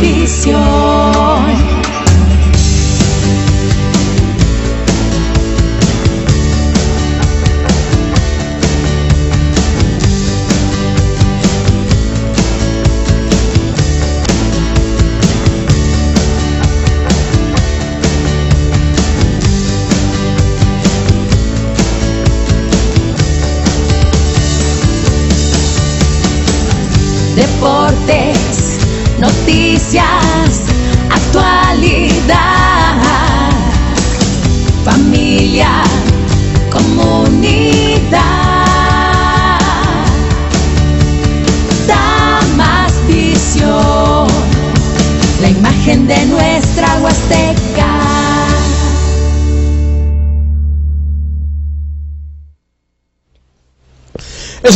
visión.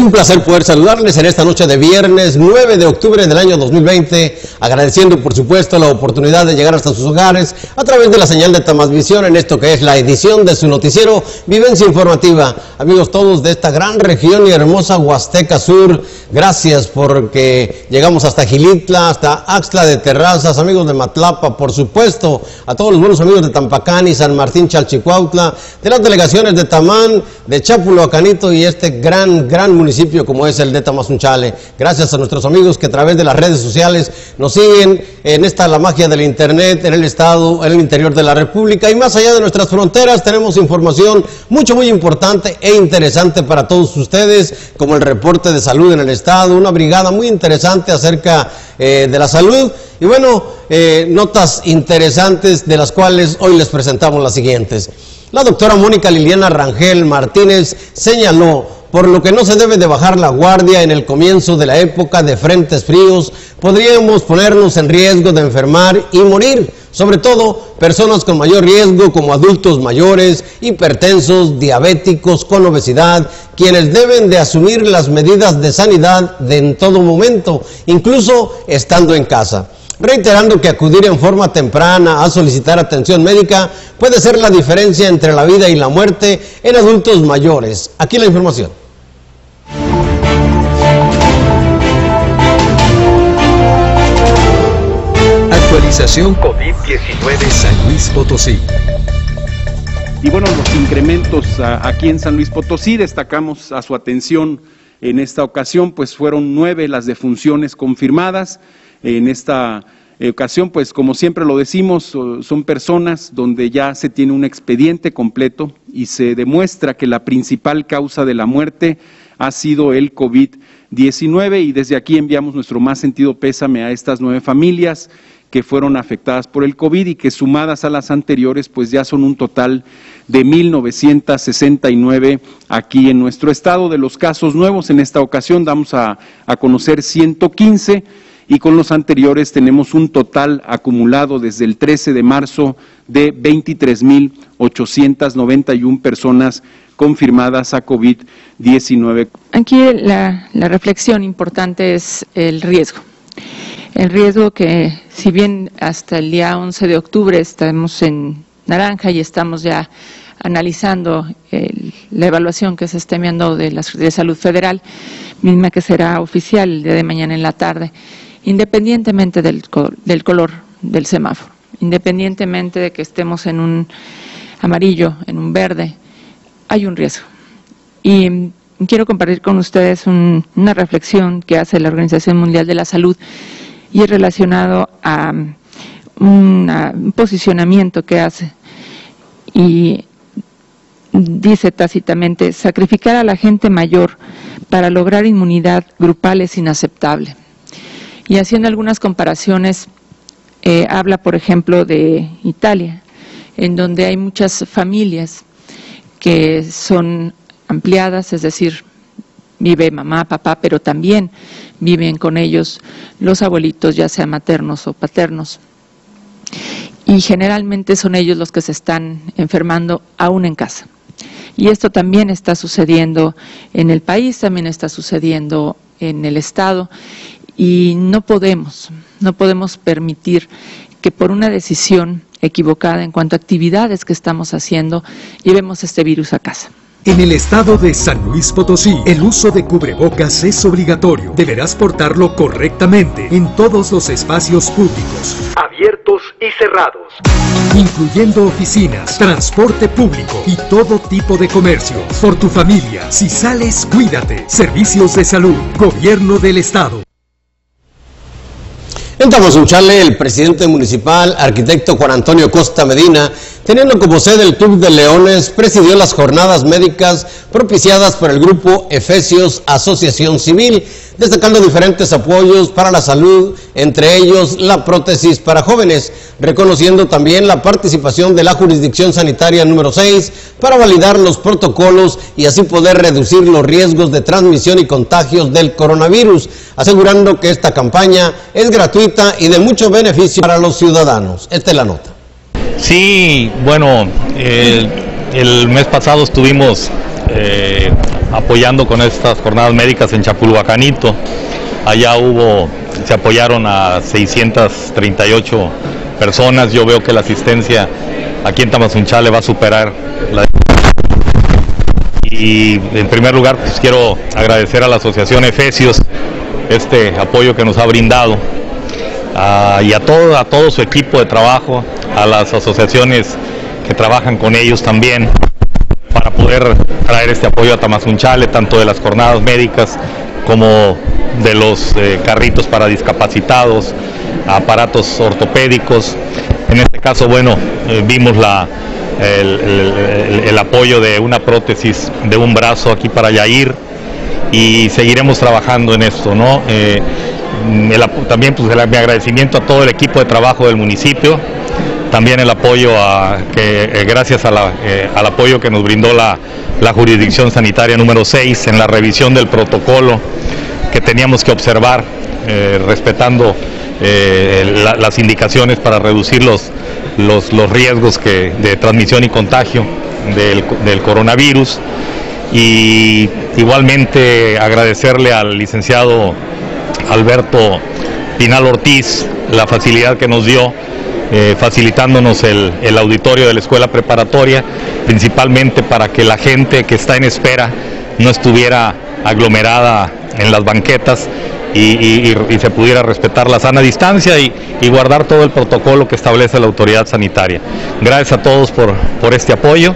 Es un placer poder saludarles en esta noche de viernes 9 de octubre del año 2020, agradeciendo por supuesto la oportunidad de llegar hasta sus hogares a través de la señal de Tamasvisión en esto que es la edición de su noticiero Vivencia Informativa. Amigos todos de esta gran región y hermosa Huasteca Sur, gracias porque llegamos hasta Gilitla, hasta Axtla de Terrazas, amigos de Matlapa, por supuesto, a todos los buenos amigos de Tampacán y San Martín Chalchicuautla, de las delegaciones de Tamán, de Chápulo, Acanito y este gran, gran municipio como es el de Tamazunchale. Gracias a nuestros amigos que a través de las redes sociales nos siguen en esta la magia del internet, en el estado, en el interior de la República y más allá de nuestras fronteras tenemos información mucho muy importante e interesante para todos ustedes, como el reporte de salud en el estado, una brigada muy interesante acerca eh, de la salud y bueno, eh, notas interesantes de las cuales hoy les presentamos las siguientes. La doctora Mónica Liliana Rangel Martínez señaló por lo que no se debe de bajar la guardia en el comienzo de la época de frentes fríos, podríamos ponernos en riesgo de enfermar y morir, sobre todo personas con mayor riesgo como adultos mayores, hipertensos, diabéticos, con obesidad, quienes deben de asumir las medidas de sanidad de en todo momento, incluso estando en casa reiterando que acudir en forma temprana a solicitar atención médica puede ser la diferencia entre la vida y la muerte en adultos mayores. Aquí la información. Actualización COVID-19 San Luis Potosí. Y bueno, los incrementos aquí en San Luis Potosí destacamos a su atención en esta ocasión, pues fueron nueve las defunciones confirmadas en esta ocasión, pues como siempre lo decimos, son personas donde ya se tiene un expediente completo y se demuestra que la principal causa de la muerte ha sido el COVID-19 y desde aquí enviamos nuestro más sentido pésame a estas nueve familias que fueron afectadas por el COVID y que sumadas a las anteriores, pues ya son un total de 1.969 aquí en nuestro estado. De los casos nuevos en esta ocasión damos a, a conocer 115 y con los anteriores tenemos un total acumulado desde el 13 de marzo de 23.891 personas confirmadas a COVID-19. Aquí la, reflexión importante es el riesgo. El riesgo que, si bien hasta el día 11 de octubre estamos en naranja y estamos ya analizando el, la evaluación que se está enviando de la de Salud Federal, misma que será oficial el día de mañana en la tarde, independientemente del, del color del semáforo, independientemente de que estemos en un amarillo, en un verde, hay un riesgo. Y quiero compartir con ustedes un, una reflexión que hace la Organización Mundial de la Salud y es relacionado a una, un posicionamiento que hace y dice tácitamente, sacrificar a la gente mayor para lograr inmunidad grupal es inaceptable. Y haciendo algunas comparaciones, eh, habla, por ejemplo, de Italia, en donde hay muchas familias que son ampliadas, es decir, vive mamá, papá, pero también viven con ellos los abuelitos, ya sean maternos o paternos. Y generalmente son ellos los que se están enfermando aún en casa. Y esto también está sucediendo en el país, también está sucediendo en el Estado y no podemos, no podemos permitir que por una decisión equivocada en cuanto a actividades que estamos haciendo, llevemos este virus a casa. En el estado de San Luis Potosí, el uso de cubrebocas es obligatorio. Deberás portarlo correctamente en todos los espacios públicos, abiertos y cerrados, incluyendo oficinas, transporte público y todo tipo de comercio. Por tu familia, si sales, cuídate. Servicios de salud, gobierno del estado. En Tamazunchale, el presidente municipal, arquitecto Juan Antonio Costa Medina, teniendo como sede el Club de Leones, presidió las jornadas médicas propiciadas por el grupo Efesios Asociación Civil, destacando diferentes apoyos para la salud, entre ellos la prótesis para jóvenes, reconociendo también la participación de la jurisdicción sanitaria número 6 para validar los protocolos y así poder reducir los riesgos de transmisión y contagios del coronavirus, asegurando que esta campaña es gratuita y de mucho beneficio para los ciudadanos. Esta es la nota. Sí, bueno, el, mes pasado estuvimos eh, apoyando con estas jornadas médicas en Chapulhuacanito. Allá hubo, se apoyaron a 638 personas. Yo veo que la asistencia aquí en Tamazunchale va a superar la y en primer lugar pues, quiero agradecer a la Asociación Efesios este apoyo que nos ha brindado y a todo, a todo su equipo de trabajo, a las asociaciones que trabajan con ellos también para poder traer este apoyo a Tamazunchale, tanto de las jornadas médicas como de los eh, carritos para discapacitados, aparatos ortopédicos. En este caso, bueno, eh, vimos la, el apoyo de una prótesis de un brazo aquí para Yair y seguiremos trabajando en esto, ¿no? Eh, ap- también pues el- mi agradecimiento a todo el equipo de trabajo del municipio, también el apoyo a que eh, gracias a eh, al apoyo que nos brindó la, la jurisdicción sanitaria número 6 en la revisión del protocolo que teníamos que observar eh, respetando la- las indicaciones para reducir los, los, los riesgos que, de transmisión y contagio del, del coronavirus. Y igualmente agradecerle al licenciado Alberto Pinal Ortiz la facilidad que nos dio eh, facilitándonos el, el auditorio de la escuela preparatoria, principalmente para que la gente que está en espera no estuviera aglomerada en las banquetas y, se pudiera respetar la sana distancia y, guardar todo el protocolo que establece la autoridad sanitaria. Gracias a todos por, por este apoyo,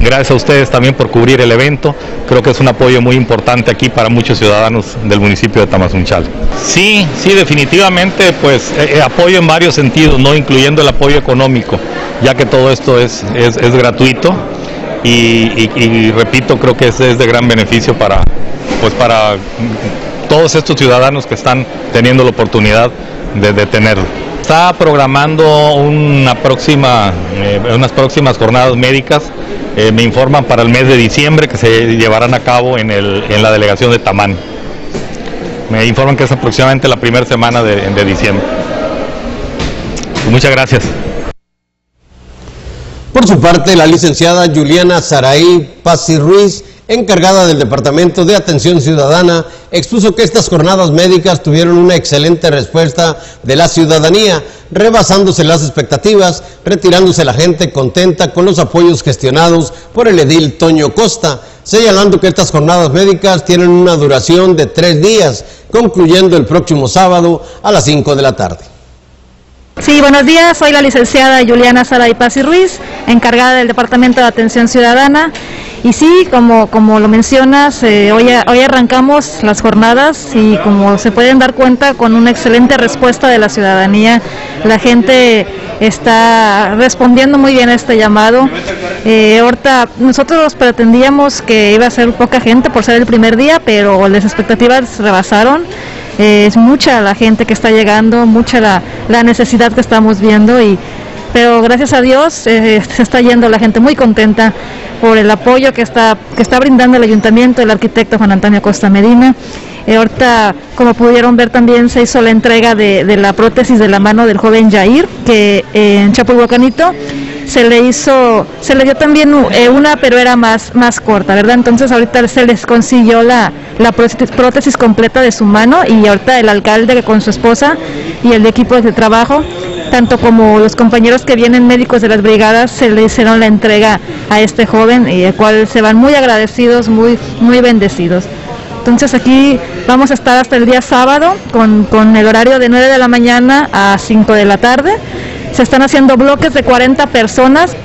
gracias a ustedes también por cubrir el evento, creo que es un apoyo muy importante aquí para muchos ciudadanos del municipio de Tamazunchal. Sí, sí, definitivamente, pues eh, eh, apoyo en varios sentidos, no incluyendo el apoyo económico, ya que todo esto es, es, gratuito y, repito, creo que es, es de gran beneficio para, pues para todos estos ciudadanos que están teniendo la oportunidad de, de tenerlo. Está programando una próxima, eh, unas próximas jornadas médicas, eh, me informan para el mes de diciembre que se llevarán a cabo en, el, en la delegación de Tamán. Me informan que es aproximadamente la primera semana de, de diciembre. Muchas gracias. Por su parte, la licenciada Juliana Saraí Pasi Ruiz, encargada del Departamento de Atención Ciudadana, expuso que estas jornadas médicas tuvieron una excelente respuesta de la ciudadanía, rebasándose las expectativas, retirándose la gente contenta con los apoyos gestionados por el edil Toño Costa, señalando que estas jornadas médicas tienen una duración de tres días, concluyendo el próximo sábado a las 5 de la tarde. Sí, buenos días. Soy la licenciada Juliana y Ruiz, encargada del Departamento de Atención Ciudadana. Y sí, como, como lo mencionas, eh, hoy, hoy arrancamos las jornadas y como se pueden dar cuenta, con una excelente respuesta de la ciudadanía. La gente está respondiendo muy bien a este llamado. Eh, ahorita nosotros pretendíamos que iba a ser poca gente por ser el primer día, pero las expectativas rebasaron. Eh, es mucha la gente que está llegando, mucha la, la necesidad que estamos viendo y pero gracias a Dios eh, se está yendo la gente muy contenta por el apoyo que está que está brindando el ayuntamiento, el arquitecto Juan Antonio Costa Medina. Eh, ahorita, como pudieron ver también, se hizo la entrega de, la prótesis de la mano del joven Jair, que eh, en Chapulhuacanito se le hizo, se le dio también una, pero era más, más corta, ¿verdad? Entonces ahorita se les consiguió la, prótesis completa de su mano y ahorita el alcalde con su esposa y el equipo de trabajo tanto como los compañeros que vienen médicos de las brigadas se le hicieron la entrega a este joven y al cual se van muy agradecidos, muy, muy bendecidos. Entonces aquí vamos a estar hasta el día sábado con, con el horario de 9 de la mañana a 5 de la tarde. Se están haciendo bloques de 40 personas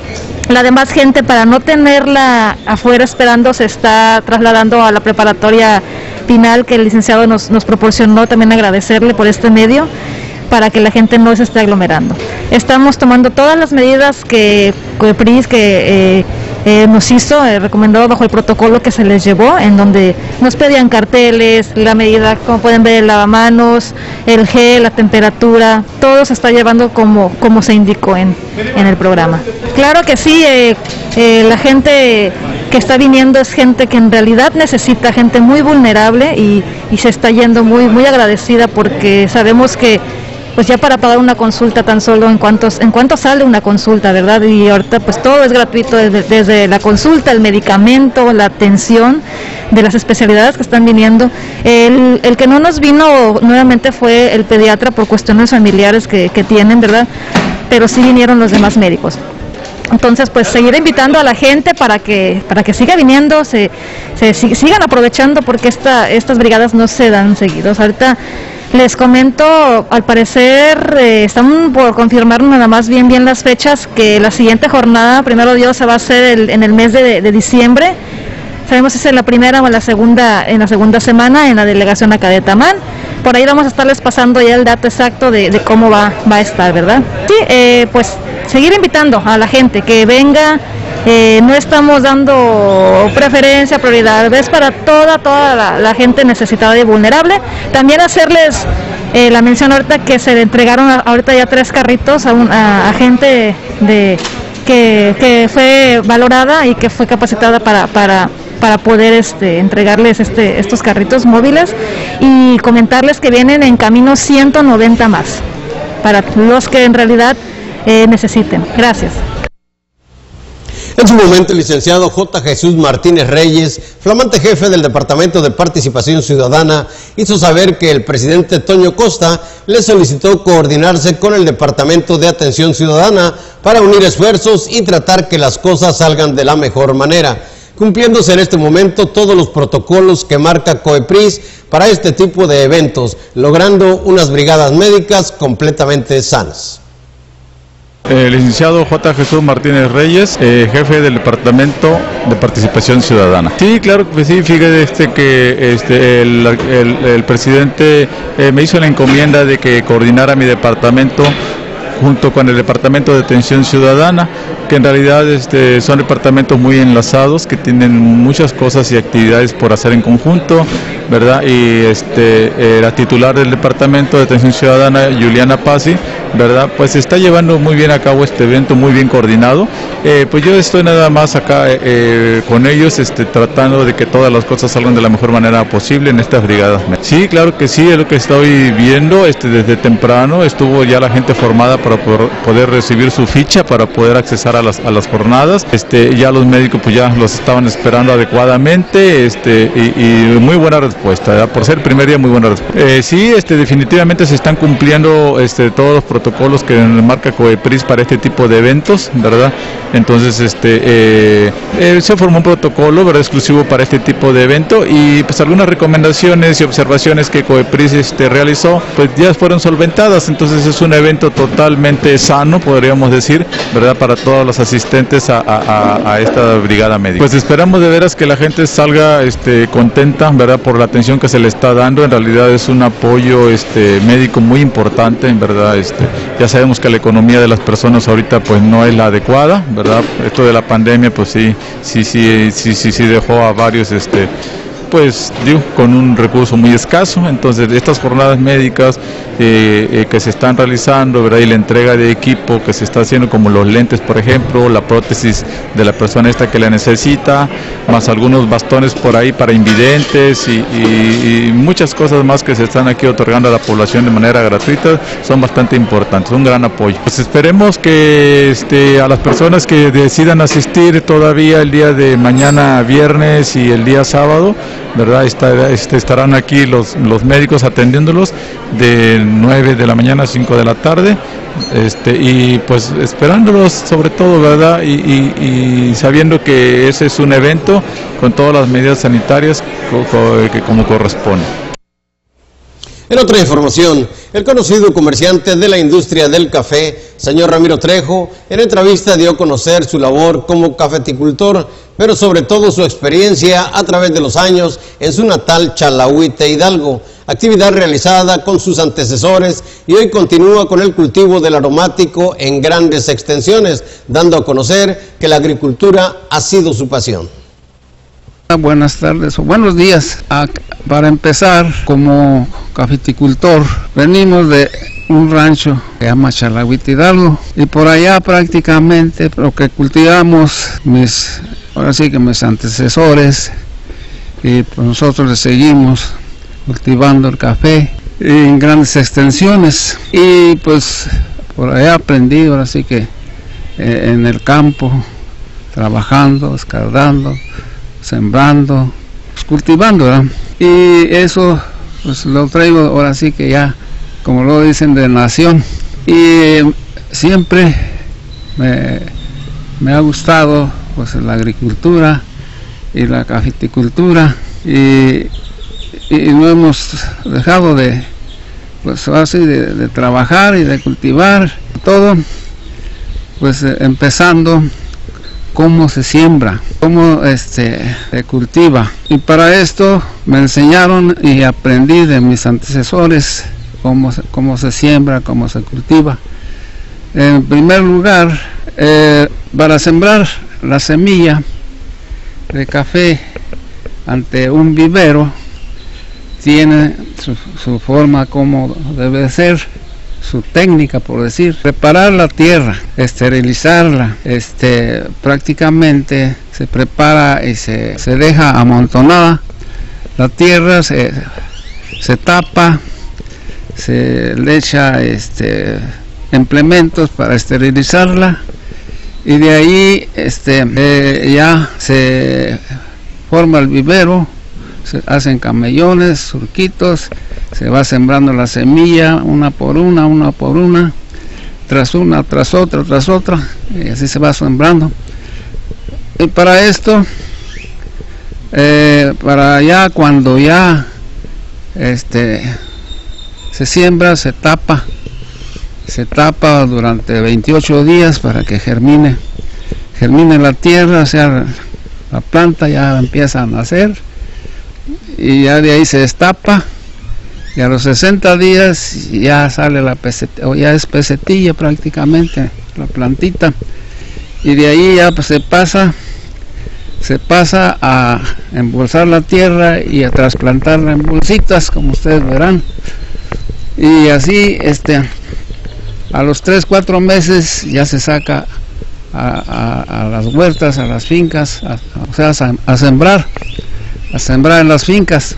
la demás gente, para no tenerla afuera esperando, se está trasladando a la preparatoria final que el licenciado nos, nos proporcionó. También agradecerle por este medio para que la gente no se esté aglomerando. Estamos tomando todas las medidas que COEPRIS, que eh, eh, nos hizo, eh, recomendado bajo el protocolo que se les llevó, en donde nos pedían carteles, la medida, como pueden ver, el lavamanos, el gel, la temperatura, todo se está llevando como, como se indicó en, en el programa. Claro que sí, la gente que está viniendo es gente que en realidad necesita, gente muy vulnerable y, y se está yendo muy, muy agradecida porque sabemos que pues ya para pagar una consulta tan solo en cuántos en cuánto sale una consulta, ¿verdad? Y ahorita pues todo es gratuito desde, la consulta, el medicamento, la atención de las especialidades que están viniendo. El, el que no nos vino nuevamente fue el pediatra por cuestiones familiares que, que tienen, ¿verdad? Pero sí vinieron los demás médicos. Entonces, pues seguir invitando a la gente para que para que siga viniendo, se, se sigan aprovechando porque esta, estas brigadas no se dan seguidos. Ahorita les comento, al parecer eh, están por confirmar nada más bien bien las fechas, que la siguiente jornada, primero Dios, se va a hacer en el mes de, diciembre. Sabemos si es en la primera o la segunda, en la segunda semana en la delegación acá de Tamán. Por ahí vamos a estarles pasando ya el dato exacto de, cómo va, va a estar, ¿verdad? Sí, eh, pues seguir invitando a la gente que venga, eh, no estamos dando preferencia, prioridad, es para toda, toda la, gente necesitada y vulnerable. También hacerles eh, la mención ahorita que se le entregaron ahorita ya tres carritos a, gente de, que, fue valorada y que fue capacitada para, para, para poder este, entregarles este, estos carritos móviles y comentarles que vienen en camino 190 más para los que en realidad eh, necesiten. Gracias. En su momento, el licenciado J. Jesús Martínez Reyes, flamante jefe del Departamento de Participación Ciudadana, hizo saber que el presidente Toño Costa le solicitó coordinarse con el Departamento de Atención Ciudadana para unir esfuerzos y tratar que las cosas salgan de la mejor manera, cumpliéndose en este momento todos los protocolos que marca COEPRIS para este tipo de eventos, logrando unas brigadas médicas completamente sanas. El licenciado J. Jesús Martínez Reyes, eh, jefe del Departamento de Participación Ciudadana. Sí, claro que sí, fíjate este, que este, el, presidente eh, me hizo la encomienda de que coordinara mi departamento junto con el Departamento de Atención Ciudadana, que en realidad este, son departamentos muy enlazados, que tienen muchas cosas y actividades por hacer en conjunto, ¿verdad? Y este, eh, la titular del Departamento de Atención Ciudadana, Juliana Pasi, ¿verdad? Pues está llevando muy bien a cabo este evento, muy bien coordinado. Eh, pues yo estoy nada más acá eh, con ellos, este, tratando de que todas las cosas salgan de la mejor manera posible en estas brigadas. Sí, claro que sí, es lo que estoy viendo, este, desde temprano estuvo ya la gente formada para poder, recibir su ficha, para poder accesar a las, a las jornadas. Este, ya los médicos pues ya los estaban esperando adecuadamente este, y, muy buena respuesta, por ser primer día muy buena respuesta. Eh, sí, este, definitivamente se están cumpliendo este, todos los protocolos que marca COEPRIS para este tipo de eventos, ¿verdad? Entonces este, eh, eh, se formó un protocolo ¿verdad? exclusivo para este tipo de evento y pues algunas recomendaciones y observaciones que COEPRIS este, realizó pues ya fueron solventadas, entonces es un evento total sano, podríamos decir, ¿verdad? Para todos los asistentes a, esta brigada médica. Pues esperamos de veras que la gente salga este, contenta, ¿verdad? Por la atención que se le está dando. En realidad es un apoyo este, médico muy importante, en verdad. Este, ya sabemos que la economía de las personas ahorita pues no es la adecuada, ¿verdad? Esto de la pandemia pues sí, sí, sí, sí, sí, sí dejó a varios este, pues digo, con un recurso muy escaso. Entonces, estas jornadas médicas eh, eh, que se están realizando, ¿verdad? Y la entrega de equipo que se está haciendo, como los lentes, por ejemplo, la prótesis de la persona esta que la necesita, más algunos bastones por ahí para invidentes y, muchas cosas más que se están aquí otorgando a la población de manera gratuita, son bastante importantes, un gran apoyo. Pues esperemos que este, a las personas que decidan asistir todavía el día de mañana viernes y el día sábado, ¿verdad? Este, estarán aquí los, los médicos atendiéndolos de 9 de la mañana a 5 de la tarde este, y pues esperándolos sobre todo, ¿verdad? Y, sabiendo que ese es un evento con todas las medidas sanitarias que como corresponde. En otra información, el conocido comerciante de la industria del café, señor Ramiro Trejo, en entrevista dio a conocer su labor como cafeticultor, pero sobre todo su experiencia a través de los años en su natal Chalahuite Hidalgo, actividad realizada con sus antecesores y hoy continúa con el cultivo del aromático en grandes extensiones, dando a conocer que la agricultura ha sido su pasión. Buenas tardes o buenos días. Para empezar, como cafeticultor, venimos de un rancho que se llama Chalahuita Hidalgo y por allá prácticamente lo que cultivamos, mis, ahora sí que mis antecesores y pues nosotros le seguimos cultivando el café en grandes extensiones. Y pues por allá aprendí ahora sí que eh, en el campo trabajando, escaldando sembrando, cultivando, Y eso pues lo traigo ahora sí que ya, como lo dicen, de nación. Y siempre me, ha gustado pues la agricultura y la cafeticultura y, no hemos dejado de pues así de, de trabajar y de cultivar todo pues empezando cómo se siembra, cómo este, se cultiva. Y para esto me enseñaron y aprendí de mis antecesores cómo cómo se siembra, cómo se cultiva. En primer lugar, eh, para sembrar la semilla de café ante un vivero, tiene su, su forma como debe ser su técnica, por decir, preparar la tierra, esterilizarla, este, prácticamente se prepara y se, deja amontonada, la tierra se, tapa, se le echa este, implementos para esterilizarla y de ahí este, eh, ya se forma el vivero, se hacen camellones, surquitos, se va sembrando la semilla una por una, una por una, tras una, tras otra, tras otra, y así se va sembrando. Y para esto, eh, para ya cuando ya este, se siembra, se tapa, se tapa durante 28 días para que germine, germine la tierra, o sea, la planta ya empieza a nacer y ya de ahí se destapa y a los 60 días ya sale la pesetilla, o ya es pesetilla prácticamente la plantita. Y de ahí ya pues, se pasa se pasa a embolsar la tierra y a trasplantarla en bolsitas como ustedes verán. Y así este a los 3 4 meses ya se saca a, las huertas a las fincas o sea a sembrar a sembrar en las fincas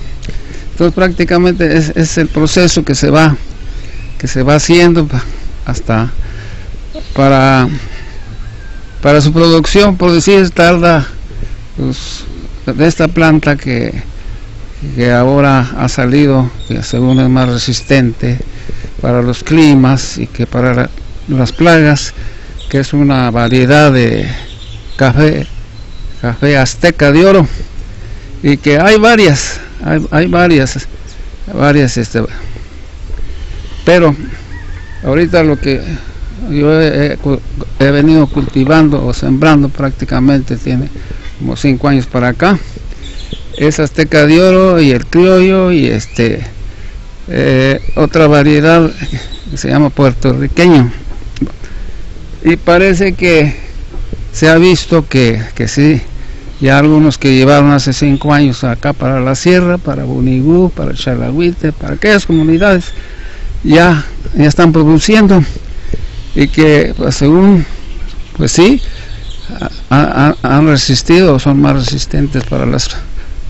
entonces prácticamente es, el proceso que se va que se va haciendo hasta para para su producción, por decir, tarda pues, de esta planta que, que ahora ha salido, que según es más resistente para los climas y que para las plagas, que es una variedad de café, café azteca de oro, y que hay varias, hay, varias, varias, este, pero ahorita lo que yo he, venido cultivando o sembrando prácticamente tiene como cinco años para acá es azteca de oro y el criollo y este eh, otra variedad que se llama puertorriqueño. Y parece que se ha visto que, que sí ya algunos que llevaron hace cinco años acá para la sierra, para Bonigú, para Chalagüite, para aquellas comunidades, ya, ya están produciendo y que pues, según, pues sí, han resistido, son más resistentes para las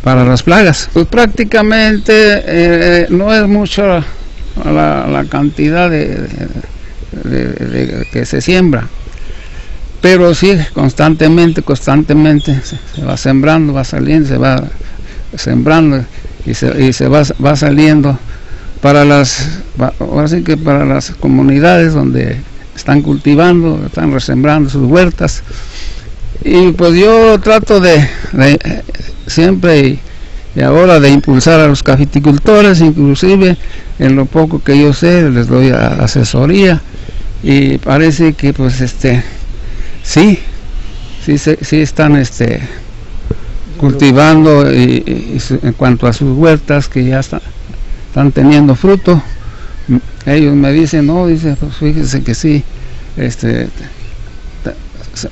para las plagas. Pues prácticamente eh, no es mucho la, cantidad de, que se siembra pero sí, constantemente, constantemente se, va sembrando, va saliendo, se va sembrando y se, y se va, va saliendo para las ahora sí que para las comunidades donde están cultivando, están resembrando sus huertas. Y pues yo trato de, siempre y, ahora de impulsar a los cafeticultores, inclusive en lo poco que yo sé, les doy asesoría y parece que pues este sí, sí, sí están este cultivando y, en cuanto a sus huertas que ya están, están teniendo fruto. Ellos me dicen, no, dice, pues fíjense que sí, este,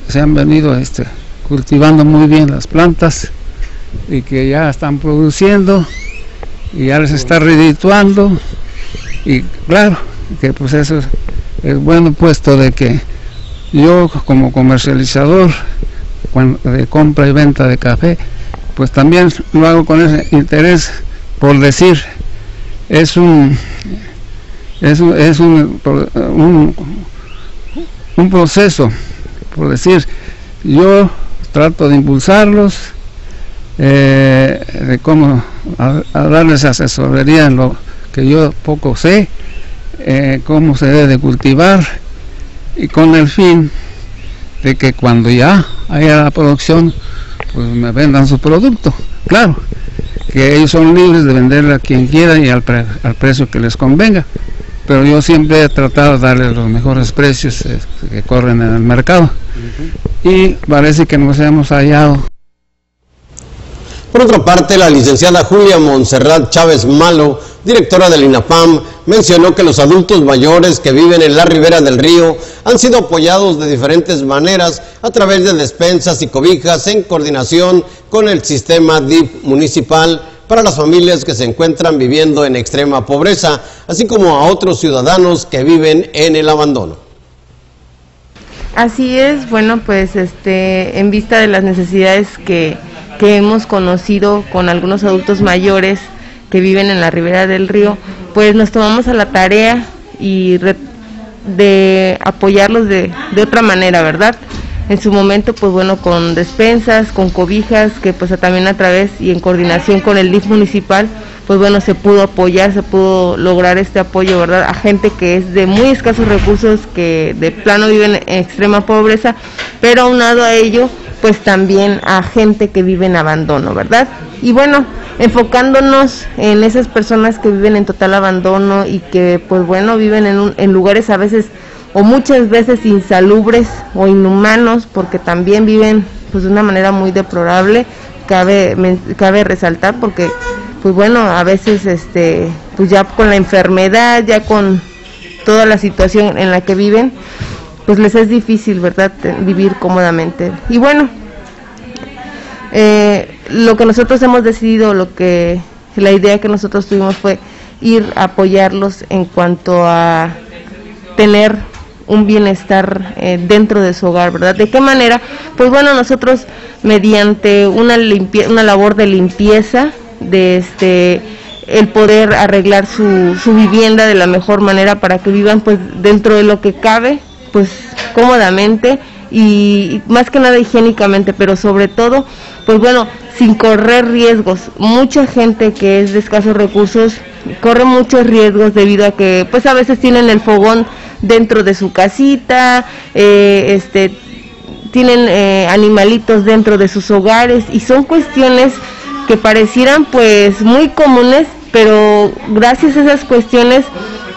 se han venido este, cultivando muy bien las plantas y que ya están produciendo y ya les está redituando. Y claro que pues eso es, bueno puesto de que yo como comercializador de compra y venta de café pues también lo hago con ese interés por decir es un es, es un, un, proceso, por decir, yo trato de impulsarlos, eh, de cómo a, darles asesoría en lo que yo poco sé, eh, cómo se debe cultivar y con el fin de que cuando ya haya la producción, pues me vendan su producto. Claro, que ellos son libres de venderle a quien quiera y al, al precio que les convenga pero yo siempre he tratado de darle los mejores precios eh, que corren en el mercado y parece que nos hemos hallado. Por otra parte, la licenciada Julia Montserrat Chávez Malo, directora del INAPAM, mencionó que los adultos mayores que viven en la ribera del río han sido apoyados de diferentes maneras a través de despensas y cobijas en coordinación con el sistema DIP municipal para las familias que se encuentran viviendo en extrema pobreza, así como a otros ciudadanos que viven en el abandono. Así es, bueno, pues este, en vista de las necesidades que, hemos conocido con algunos adultos mayores que viven en la ribera del río, pues nos tomamos a la tarea y de apoyarlos de, de otra manera, ¿verdad? en su momento pues bueno con despensas, con cobijas, que pues también a través y en coordinación con el DIF municipal pues bueno se pudo apoyar, se pudo lograr este apoyo, ¿verdad? A gente que es de muy escasos recursos, que de plano viven en extrema pobreza, pero aunado a ello pues también a gente que vive en abandono, ¿verdad? Y bueno, enfocándonos en esas personas que viven en total abandono y que pues bueno viven en, en lugares a veces o muchas veces insalubres o inhumanos porque también viven pues de una manera muy deplorable cabe cabe resaltar porque pues bueno a veces este pues ya con la enfermedad ya con toda la situación en la que viven pues les es difícil verdad vivir cómodamente y bueno eh, lo que nosotros hemos decidido lo que la idea que nosotros tuvimos fue ir a apoyarlos en cuanto a tener un bienestar eh, dentro de su hogar, ¿verdad? ¿De qué manera? Pues bueno, nosotros mediante una, una labor de limpieza, de este el poder arreglar su, su vivienda de la mejor manera para que vivan pues dentro de lo que cabe, pues cómodamente y más que nada higiénicamente, pero sobre todo, pues bueno, sin correr riesgos. Mucha gente que es de escasos recursos corre muchos riesgos debido a que pues a veces tienen el fogón dentro de su casita, eh, este, tienen eh, animalitos dentro de sus hogares y son cuestiones que parecieran pues muy comunes, pero gracias a esas cuestiones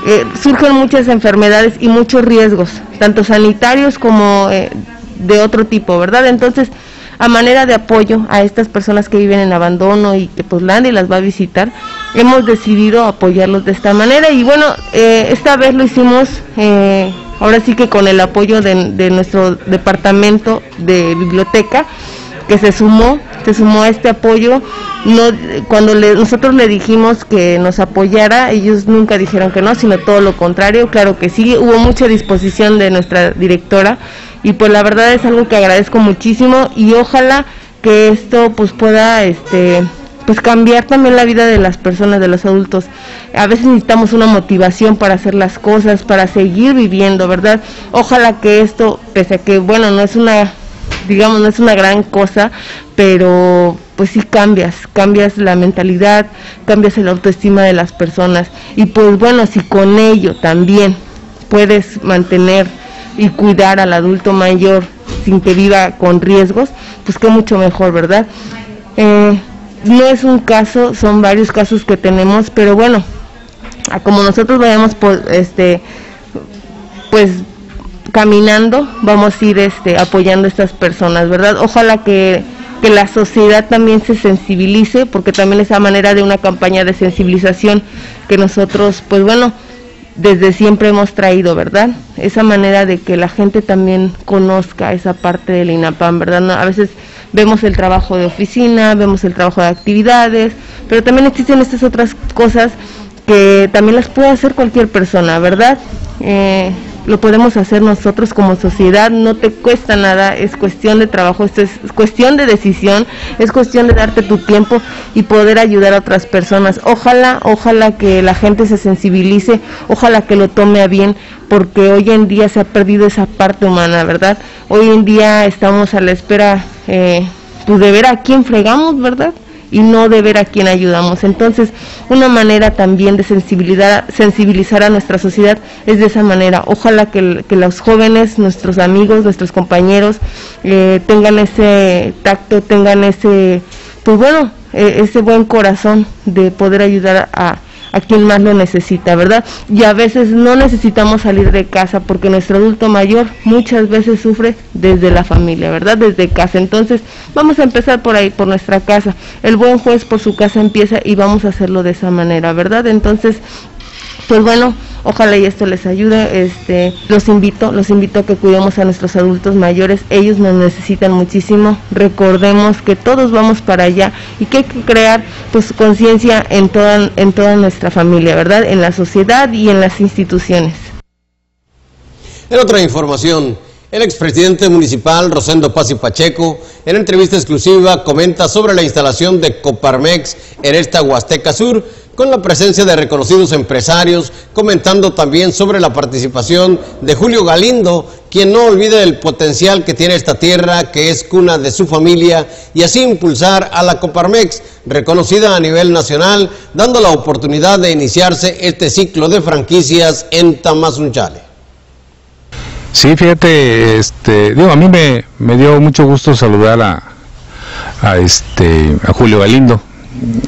eh, surgen muchas enfermedades y muchos riesgos, tanto sanitarios como de otro tipo, ¿verdad? Entonces, a manera de apoyo a estas personas que viven en abandono y que pues Landy las va a visitar, hemos decidido apoyarlos de esta manera y bueno, eh, esta vez lo hicimos eh, ahora sí que con el apoyo de, nuestro departamento de biblioteca que se sumó, se sumó a este apoyo. No, cuando nosotros le dijimos que nos apoyara, ellos nunca dijeron que no, sino todo lo contrario. Claro que sí, hubo mucha disposición de nuestra directora y pues la verdad es algo que agradezco muchísimo y ojalá que esto pues pueda este pues cambiar también la vida de las personas, de los adultos. A veces necesitamos una motivación para hacer las cosas, para seguir viviendo, ¿verdad? Ojalá que esto, pese a que, bueno, no es una digamos, no es una gran cosa, pero pues sí cambias, cambias la mentalidad, cambias la autoestima de las personas. Y pues bueno, si con ello también puedes mantener y cuidar al adulto mayor sin que viva con riesgos, pues qué mucho mejor, ¿verdad? Eh, no es un caso, son varios casos que tenemos, pero bueno, como nosotros vayamos pues, este, pues caminando, vamos a ir este, apoyando a estas personas, ¿verdad? Ojalá que, que la sociedad también se sensibilice, porque también es a manera de una campaña de sensibilización que nosotros, pues bueno, desde siempre hemos traído, ¿verdad? Esa manera de que la gente también conozca esa parte del INAPAM, ¿verdad? a veces vemos el trabajo de oficina, vemos el trabajo de actividades, pero también existen estas otras cosas que también las puede hacer cualquier persona, ¿verdad? Eh, lo podemos hacer nosotros como sociedad, no te cuesta nada, es cuestión de trabajo, esto es cuestión de decisión, es cuestión de darte tu tiempo y poder ayudar a otras personas. Ojalá, ojalá que la gente se sensibilice, ojalá que lo tome a bien, porque hoy en día se ha perdido esa parte humana, ¿verdad? Hoy en día estamos a la espera eh, pues de ver a quién fregamos, ¿verdad? Y no de ver a quién ayudamos. Entonces, una manera también de sensibilizar, sensibilizar a nuestra sociedad es de esa manera. Ojalá que, los jóvenes, nuestros amigos, nuestros compañeros, eh, tengan ese tacto, tengan ese, pues bueno, eh, ese buen corazón de poder ayudar a a quien más lo necesita, ¿verdad? Y a veces no necesitamos salir de casa porque nuestro adulto mayor muchas veces sufre desde la familia, ¿verdad? Desde casa. Entonces, vamos a empezar por ahí, por nuestra casa. El buen juez por su casa empieza y vamos a hacerlo de esa manera, ¿verdad? Entonces, pues bueno, ojalá y esto les ayude. Este, los invito, los invito a que cuidemos a nuestros adultos mayores. Ellos nos necesitan muchísimo. Recordemos que todos vamos para allá y que hay que crear pues conciencia en toda en toda nuestra familia, ¿verdad? En la sociedad y en las instituciones. En otra información, el expresidente municipal Rosendo Paz y Pacheco, en entrevista exclusiva, comenta sobre la instalación de Coparmex en esta Huasteca Sur con la presencia de reconocidos empresarios, comentando también sobre la participación de Julio Galindo, quien no olvide el potencial que tiene esta tierra, que es cuna de su familia, y así impulsar a la Coparmex, reconocida a nivel nacional, dando la oportunidad de iniciarse este ciclo de franquicias en Tamazunchale. Sí, fíjate, este, digo, a mí me, me dio mucho gusto saludar a, a, este, a Julio Galindo,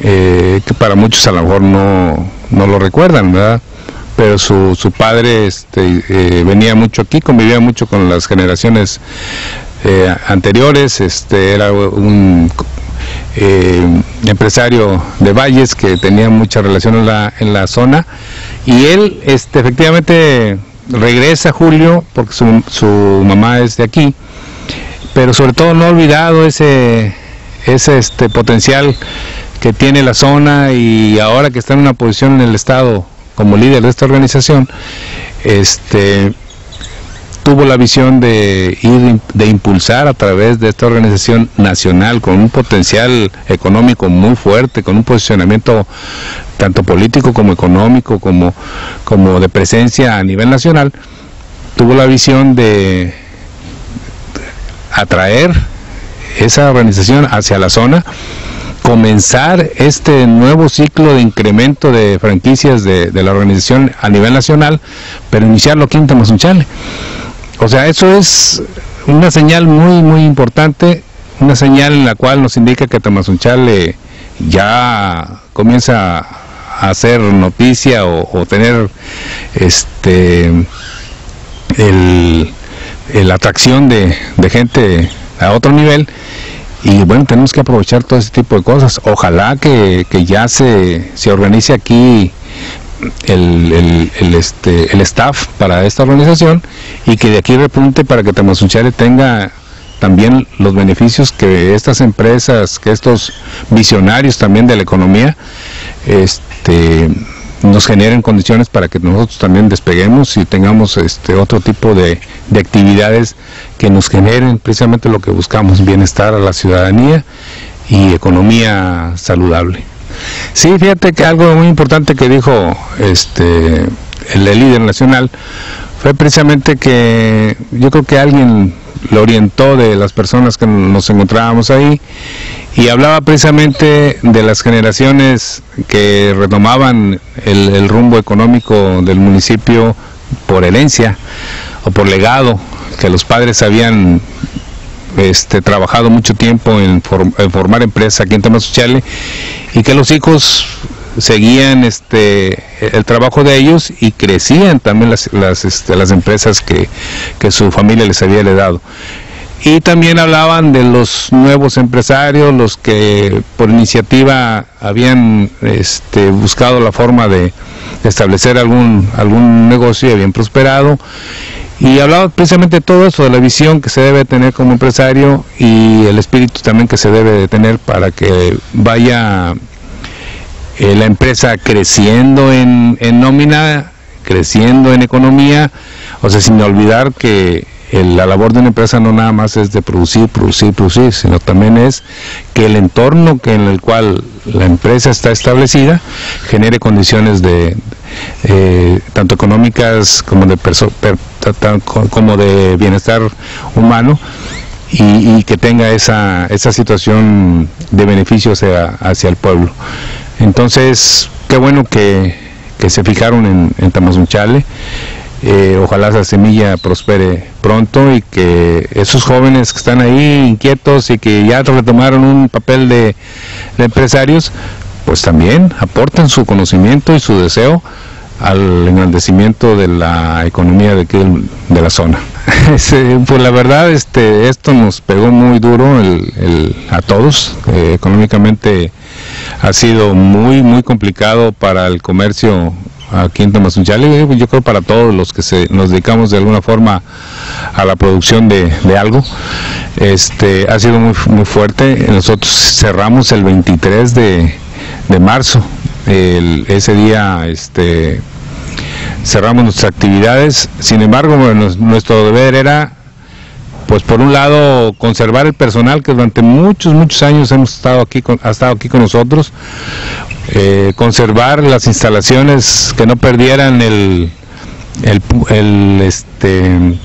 eh, que para muchos a lo mejor no, no lo recuerdan, ¿verdad? Pero su, su padre este, eh, venía mucho aquí, convivía mucho con las generaciones eh, anteriores, este, era un empresario de Valles que tenía mucha relación en la, en la zona y él este, efectivamente regresa Julio porque su, su mamá es de aquí, pero sobre todo no ha olvidado ese, ese este, potencial que tiene la zona y ahora que está en una posición en el Estado como líder de esta organización, este, tuvo la visión de ir de impulsar a través de esta organización nacional con un potencial económico muy fuerte, con un posicionamiento tanto político como económico, como, como de presencia a nivel nacional, tuvo la visión de atraer esa organización hacia la zona comenzar este nuevo ciclo de incremento de franquicias de, la organización a nivel nacional, pero iniciarlo aquí en Tamazunchale. O sea, eso es una señal muy, muy importante, una señal en la cual nos indica que Tamazunchale ya comienza a hacer noticia o, tener este el, atracción de, de gente a otro nivel y bueno, tenemos que aprovechar todo ese tipo de cosas. Ojalá que, ya se, se organice aquí el, el, este, el staff para esta organización y que de aquí repunte para que Tamazunchale tenga también los beneficios que estas empresas, que estos visionarios también de la economía, este, nos generen condiciones para que nosotros también despeguemos y tengamos este otro tipo de, de actividades que nos generen precisamente lo que buscamos, bienestar a la ciudadanía y economía saludable. Sí, fíjate que algo muy importante que dijo este el líder nacional fue precisamente que yo creo que alguien lo orientó de las personas que nos encontrábamos ahí y hablaba precisamente de las generaciones que retomaban el, rumbo económico del municipio por herencia o por legado, que los padres habían este, trabajado mucho tiempo en, formar empresa aquí en Tamazunchale y que los hijos seguían este el trabajo de ellos y crecían también las, las, este, las empresas que, que su familia les había heredado y también hablaban de los nuevos empresarios, los que por iniciativa habían este, buscado la forma de establecer algún, algún negocio y habían prosperado. Y hablaba precisamente de todo eso, de la visión que se debe tener como empresario y el espíritu también que se debe de tener para que vaya eh, la empresa creciendo en, en nómina, creciendo en economía, o sea, sin olvidar que la labor de una empresa no nada más es de producir, producir, producir, sino también es que el entorno que en el cual la empresa está establecida genere condiciones de eh, tanto económicas como de como de bienestar humano y, que tenga esa, esa situación de beneficio hacia, hacia el pueblo. Entonces, qué bueno que, que se fijaron en, en Tamazunchale. Eh, ojalá esa semilla prospere pronto y que esos jóvenes que están ahí inquietos y que ya retomaron un papel de, empresarios, pues también aporten su conocimiento y su deseo al engrandecimiento de la economía de aquí de la zona. pues la verdad, este, esto nos pegó muy duro a todos. Eh, económicamente ha sido muy, muy complicado para el comercio aquí en Tamazunchale, yo creo para todos los que se, nos dedicamos de alguna forma a la producción de, algo, este, ha sido muy, muy fuerte. Nosotros cerramos el 23 de, marzo, ese día este, cerramos nuestras actividades, sin embargo nuestro deber era pues por un lado conservar el personal que durante muchos muchos años hemos estado aquí ha estado aquí con nosotros eh, conservar las instalaciones que no perdieran el, el, este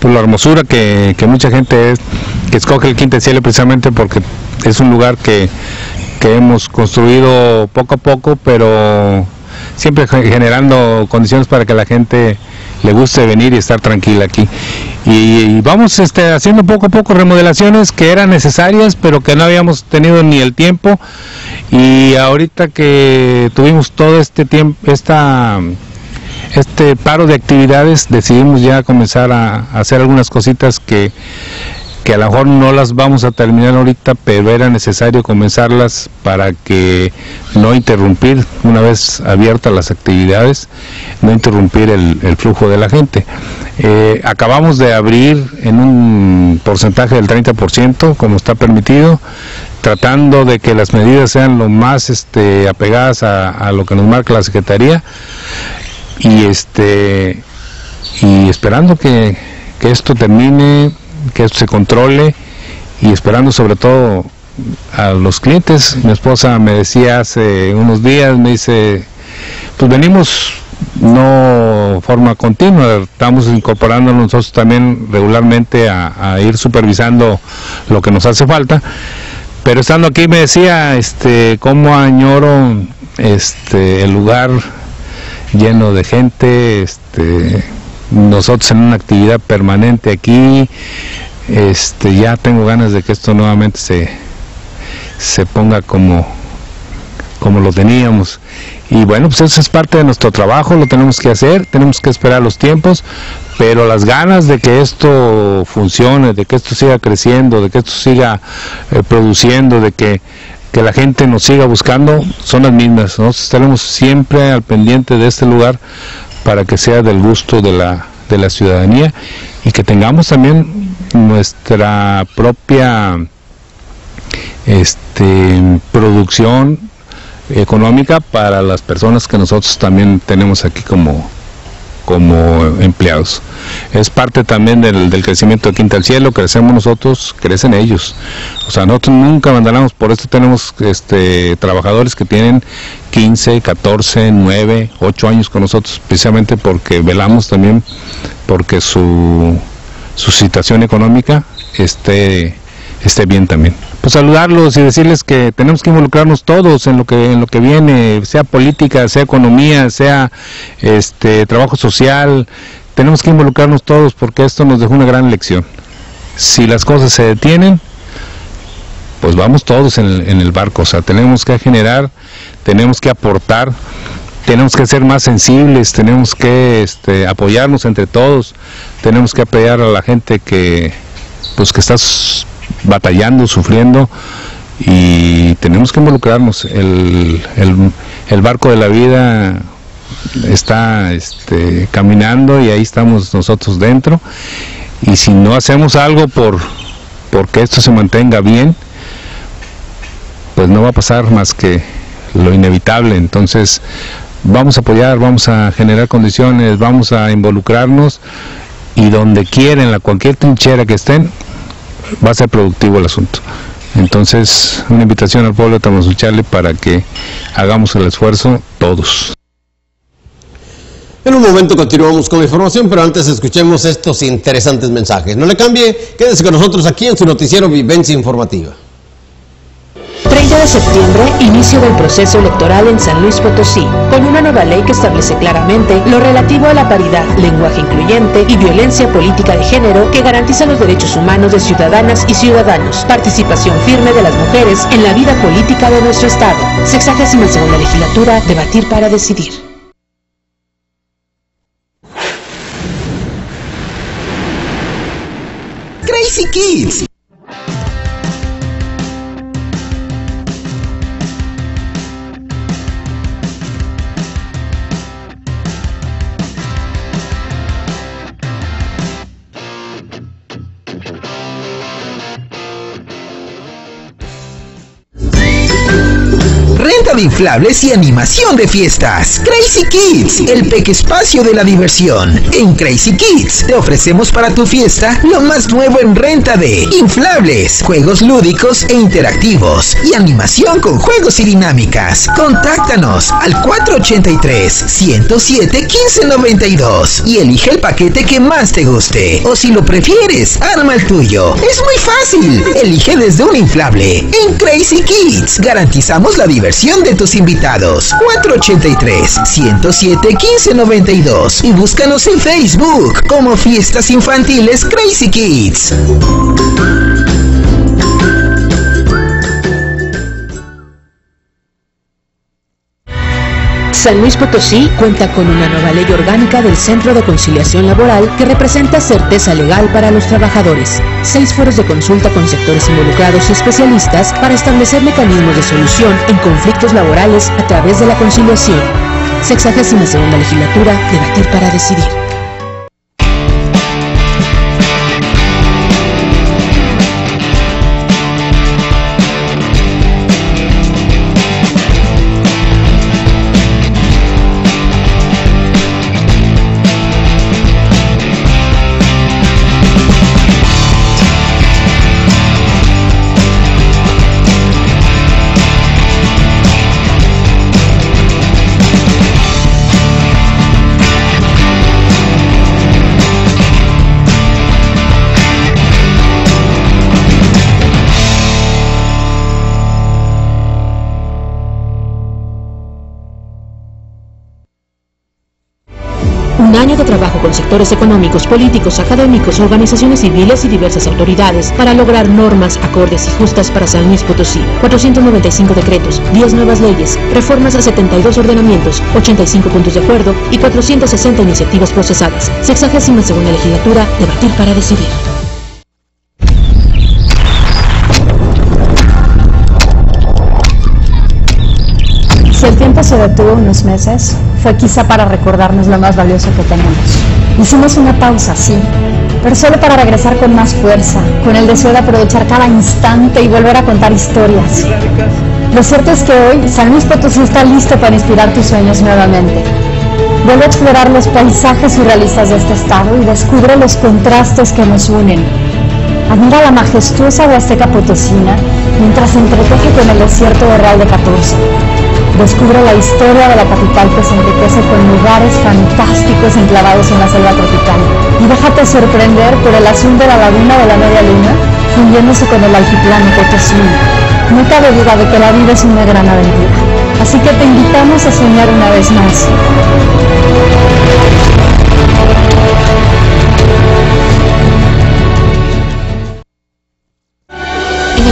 por la hermosura que, mucha gente es, que escoge el Quinta Cielo precisamente porque es un lugar que, que hemos construido poco a poco pero siempre generando condiciones para que la gente le guste venir y estar tranquila aquí. Y, vamos este, haciendo poco a poco remodelaciones que eran necesarias, pero que no habíamos tenido ni el tiempo. Y ahorita que tuvimos todo este tiempo, esta este paro de actividades, decidimos ya comenzar a hacer algunas cositas que que a lo mejor no las vamos a terminar ahorita, pero era necesario comenzarlas para que no interrumpir, una vez abiertas las actividades, no interrumpir el, flujo de la gente. Eh, acabamos de abrir en un porcentaje del 30%, como está permitido, tratando de que las medidas sean lo más este, apegadas a, lo que nos marca la Secretaría y, este, y esperando que, que esto termine que esto se controle y esperando sobre todo a los clientes. Mi esposa me decía hace unos días, me dice, pues venimos no forma continua, estamos incorporándonos nosotros también regularmente a, ir supervisando lo que nos hace falta. Pero estando aquí me decía, este, cómo añoro este, el lugar lleno de gente, este, nosotros en una actividad permanente aquí, este, ya tengo ganas de que esto nuevamente se, se ponga como, como lo teníamos. Y bueno, pues eso es parte de nuestro trabajo, lo tenemos que hacer, tenemos que esperar los tiempos, pero las ganas de que esto funcione, de que esto siga creciendo, de que esto siga eh, produciendo, de que, que, la gente nos siga buscando, son las mismas. Nosotros estaremos siempre al pendiente de este lugar para que sea del gusto de la, de la ciudadanía y que tengamos también nuestra propia este, producción económica para las personas que nosotros también tenemos aquí como, como empleados. Es parte también del, crecimiento de Quinta al Cielo, crecemos nosotros, crecen ellos. O sea, nosotros nunca abandonamos, por esto tenemos este, trabajadores que tienen 15, 14, 9, 8 años con nosotros, precisamente porque velamos también porque su su situación económica esté, esté bien también. Pues saludarlos y decirles que tenemos que involucrarnos todos en lo que en lo que viene, sea política, sea economía, sea este trabajo social, tenemos que involucrarnos todos porque esto nos dejó una gran lección. Si las cosas se detienen, pues vamos todos en el, barco, o sea, tenemos que generar, tenemos que aportar, tenemos que ser más sensibles, tenemos que este, apoyarnos entre todos, tenemos que apoyar a la gente que, pues, que está batallando, sufriendo y tenemos que involucrarnos. El, barco de la vida está este, caminando y ahí estamos nosotros dentro y si no hacemos algo por porque esto se mantenga bien pues no va a pasar más que lo inevitable entonces vamos a apoyar vamos a generar condiciones vamos a involucrarnos y donde quieren la cualquier trinchera que estén va a ser productivo el asunto entonces una invitación al pueblo de Tamazuchale para que hagamos el esfuerzo todos en un momento continuamos con la información, pero antes escuchemos estos interesantes mensajes. No le cambie, quédese con nosotros aquí en su noticiero Vivencia Informativa. 30 de septiembre, inicio del proceso electoral en San Luis Potosí, con una nueva ley que establece claramente lo relativo a la paridad, lenguaje incluyente y violencia política de género que garantiza los derechos humanos de ciudadanas y ciudadanos, participación firme de las mujeres en la vida política de nuestro Estado. Sexagésima segunda legislatura, debatir para decidir. Crazy Kids. Inflables y animación de fiestas. Crazy Kids, el peque espacio de la diversión. En Crazy Kids te ofrecemos para tu fiesta lo más nuevo en renta de inflables, juegos lúdicos e interactivos y animación con juegos y dinámicas. Contáctanos al 483-107-1592 y elige el paquete que más te guste. O si lo prefieres, arma el tuyo. Es muy fácil. Elige desde un inflable. En Crazy Kids garantizamos la diversión de tus invitados. 483-107-1592 y búscanos en Facebook como Fiestas Infantiles Crazy Kids. San Luis Potosí cuenta con una nueva ley orgánica del Centro de Conciliación Laboral que representa certeza legal para los trabajadores. Seis foros de consulta con sectores involucrados y especialistas para establecer mecanismos de solución en conflictos laborales a través de la conciliación. Sexagésima segunda legislatura, debatir para decidir. Económicos, políticos, académicos, organizaciones civiles y diversas autoridades para lograr normas acordes y justas para San Luis Potosí. 495 decretos, 10 nuevas leyes, reformas a 72 ordenamientos, 85 puntos de acuerdo y 460 iniciativas procesadas. Sexagésima segunda legislatura, debatir para decidir. Si el tiempo se detuvo unos meses, fue quizá para recordarnos lo más valioso que tenemos. Hicimos una pausa, sí, pero solo para regresar con más fuerza, con el deseo de aprovechar cada instante y volver a contar historias. Lo cierto es que hoy San Luis Potosí está listo para inspirar tus sueños nuevamente. Vuelve a explorar los paisajes surrealistas de este estado y descubre los contrastes que nos unen. Admira la majestuosa Huasteca Potosina mientras se entreteje con el desierto de Real de 14 Descubre la historia de la capital que se enriquece con lugares fantásticos enclavados en la selva tropical. Y déjate sorprender por el azul de la laguna de la Media Luna, fundiéndose con el altiplano Potosí. No cabe duda de que la vida es una gran aventura. Así que te invitamos a soñar una vez más.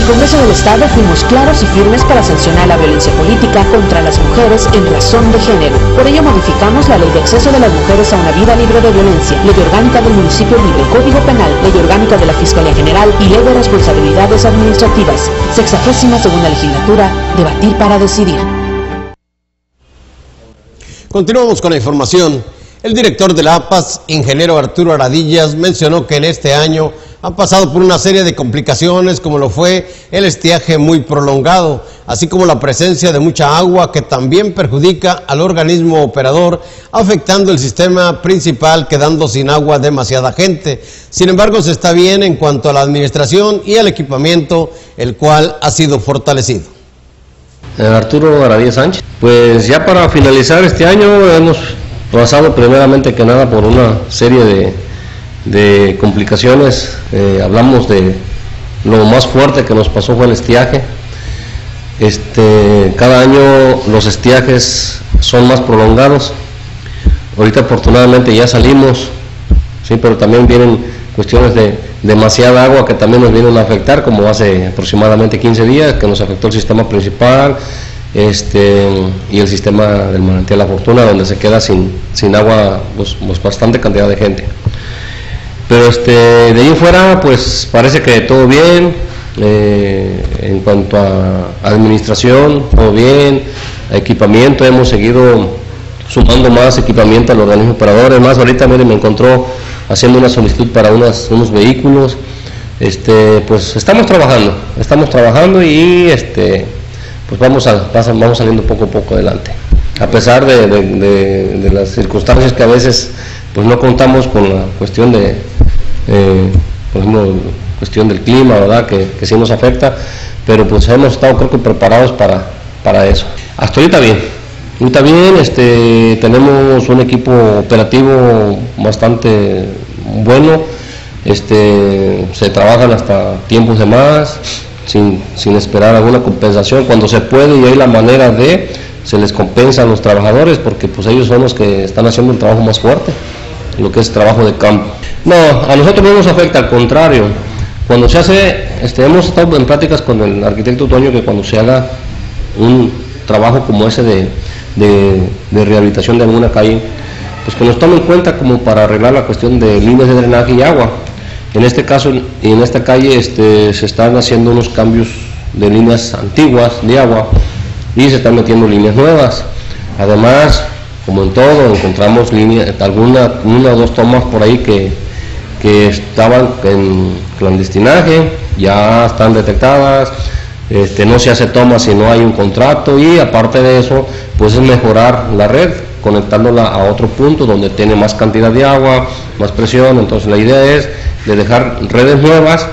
El Congreso del Estado fuimos claros y firmes para sancionar la violencia política contra las mujeres en razón de género. Por ello modificamos la Ley de Acceso de las Mujeres a una Vida Libre de Violencia, Ley Orgánica del Municipio Libre, Código Penal, Ley Orgánica de la Fiscalía General y Ley de Responsabilidades Administrativas. Sexagésima segunda legislatura, debatir para decidir. Continuamos con la información. El director de la APAS, ingeniero Arturo Aradillas, mencionó que en este año han pasado por una serie de complicaciones como lo fue el estiaje muy prolongado, así como la presencia de mucha agua que también perjudica al organismo operador, afectando el sistema principal, quedando sin agua demasiada gente. Sin embargo, se está bien en cuanto a la administración y el equipamiento, el cual ha sido fortalecido. Eh, Arturo Aradillas Sánchez. Pues ya para finalizar este año hemos pasado primeramente que nada por una serie de, de complicaciones. Eh, hablamos de lo más fuerte que nos pasó fue el estiaje. Este, cada año los estiajes son más prolongados. Ahorita afortunadamente ya salimos, sí, pero también vienen cuestiones de demasiada agua que también nos vienen a afectar, como hace aproximadamente 15 días, que nos afectó el sistema principal este, y el sistema del manantial La Fortuna, donde se queda sin, sin agua pues, pues bastante cantidad de gente. Pero este, de ahí fuera, pues parece que todo bien, eh, en cuanto a administración, todo bien, equipamiento, hemos seguido sumando más equipamiento al organismo operador, además ahorita me encontró haciendo una solicitud para unas, unos vehículos, este, pues estamos trabajando, estamos trabajando y este, pues vamos, a, vamos saliendo poco a poco adelante. A pesar de, de las circunstancias que a veces pues no contamos con la cuestión de, eh, cuestión del clima, ¿verdad? Que, que, sí nos afecta, pero pues hemos estado creo que preparados para, para eso. Hasta ahorita bien, ahorita bien, este, tenemos un equipo operativo bastante bueno, este, se trabajan hasta tiempos de más, sin, sin esperar alguna compensación, cuando se puede y hay la manera de, se les compensa a los trabajadores porque pues ellos son los que están haciendo el trabajo más fuerte lo que es trabajo de campo. No, a nosotros no nos afecta, al contrario. Cuando se hace, este, hemos estado en prácticas con el arquitecto Toño que cuando se haga un trabajo como ese de, de, rehabilitación de alguna calle, pues que nos tome en cuenta como para arreglar la cuestión de líneas de drenaje y agua. En este caso, en esta calle este, se están haciendo unos cambios de líneas antiguas de agua y se están metiendo líneas nuevas. Además, como en todo, encontramos líneas, alguna, una o dos tomas por ahí que, que estaban en clandestinaje, ya están detectadas, este, no se hace toma si no hay un contrato y aparte de eso, pues es mejorar la red, conectándola a otro punto donde tiene más cantidad de agua, más presión, entonces la idea es de dejar redes nuevas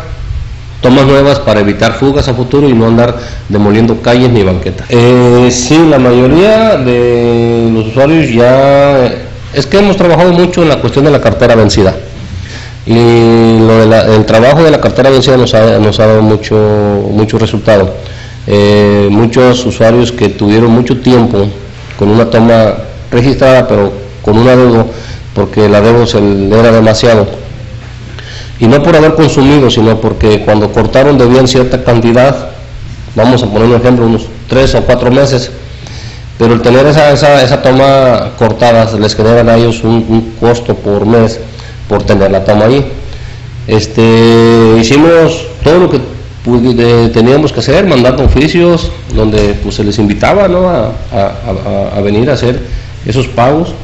tomas nuevas para evitar fugas a futuro y no andar demoliendo calles ni banquetas. Eh, sí, la mayoría de los usuarios ya... Es que hemos trabajado mucho en la cuestión de la cartera vencida. Y lo el trabajo de la cartera vencida nos ha, nos ha dado mucho, mucho resultado. Eh, muchos usuarios que tuvieron mucho tiempo con una toma registrada, pero con una deuda, porque se le era demasiado y no por haber consumido, sino porque cuando cortaron debían cierta cantidad, vamos a poner un ejemplo, unos tres o cuatro meses, pero el tener esa, esa, toma cortada les generan a ellos un, costo por mes por tener la toma ahí. Este, hicimos todo lo que teníamos que hacer, mandando oficios donde pues, se les invitaba ¿no? a, a, venir a hacer esos pagos,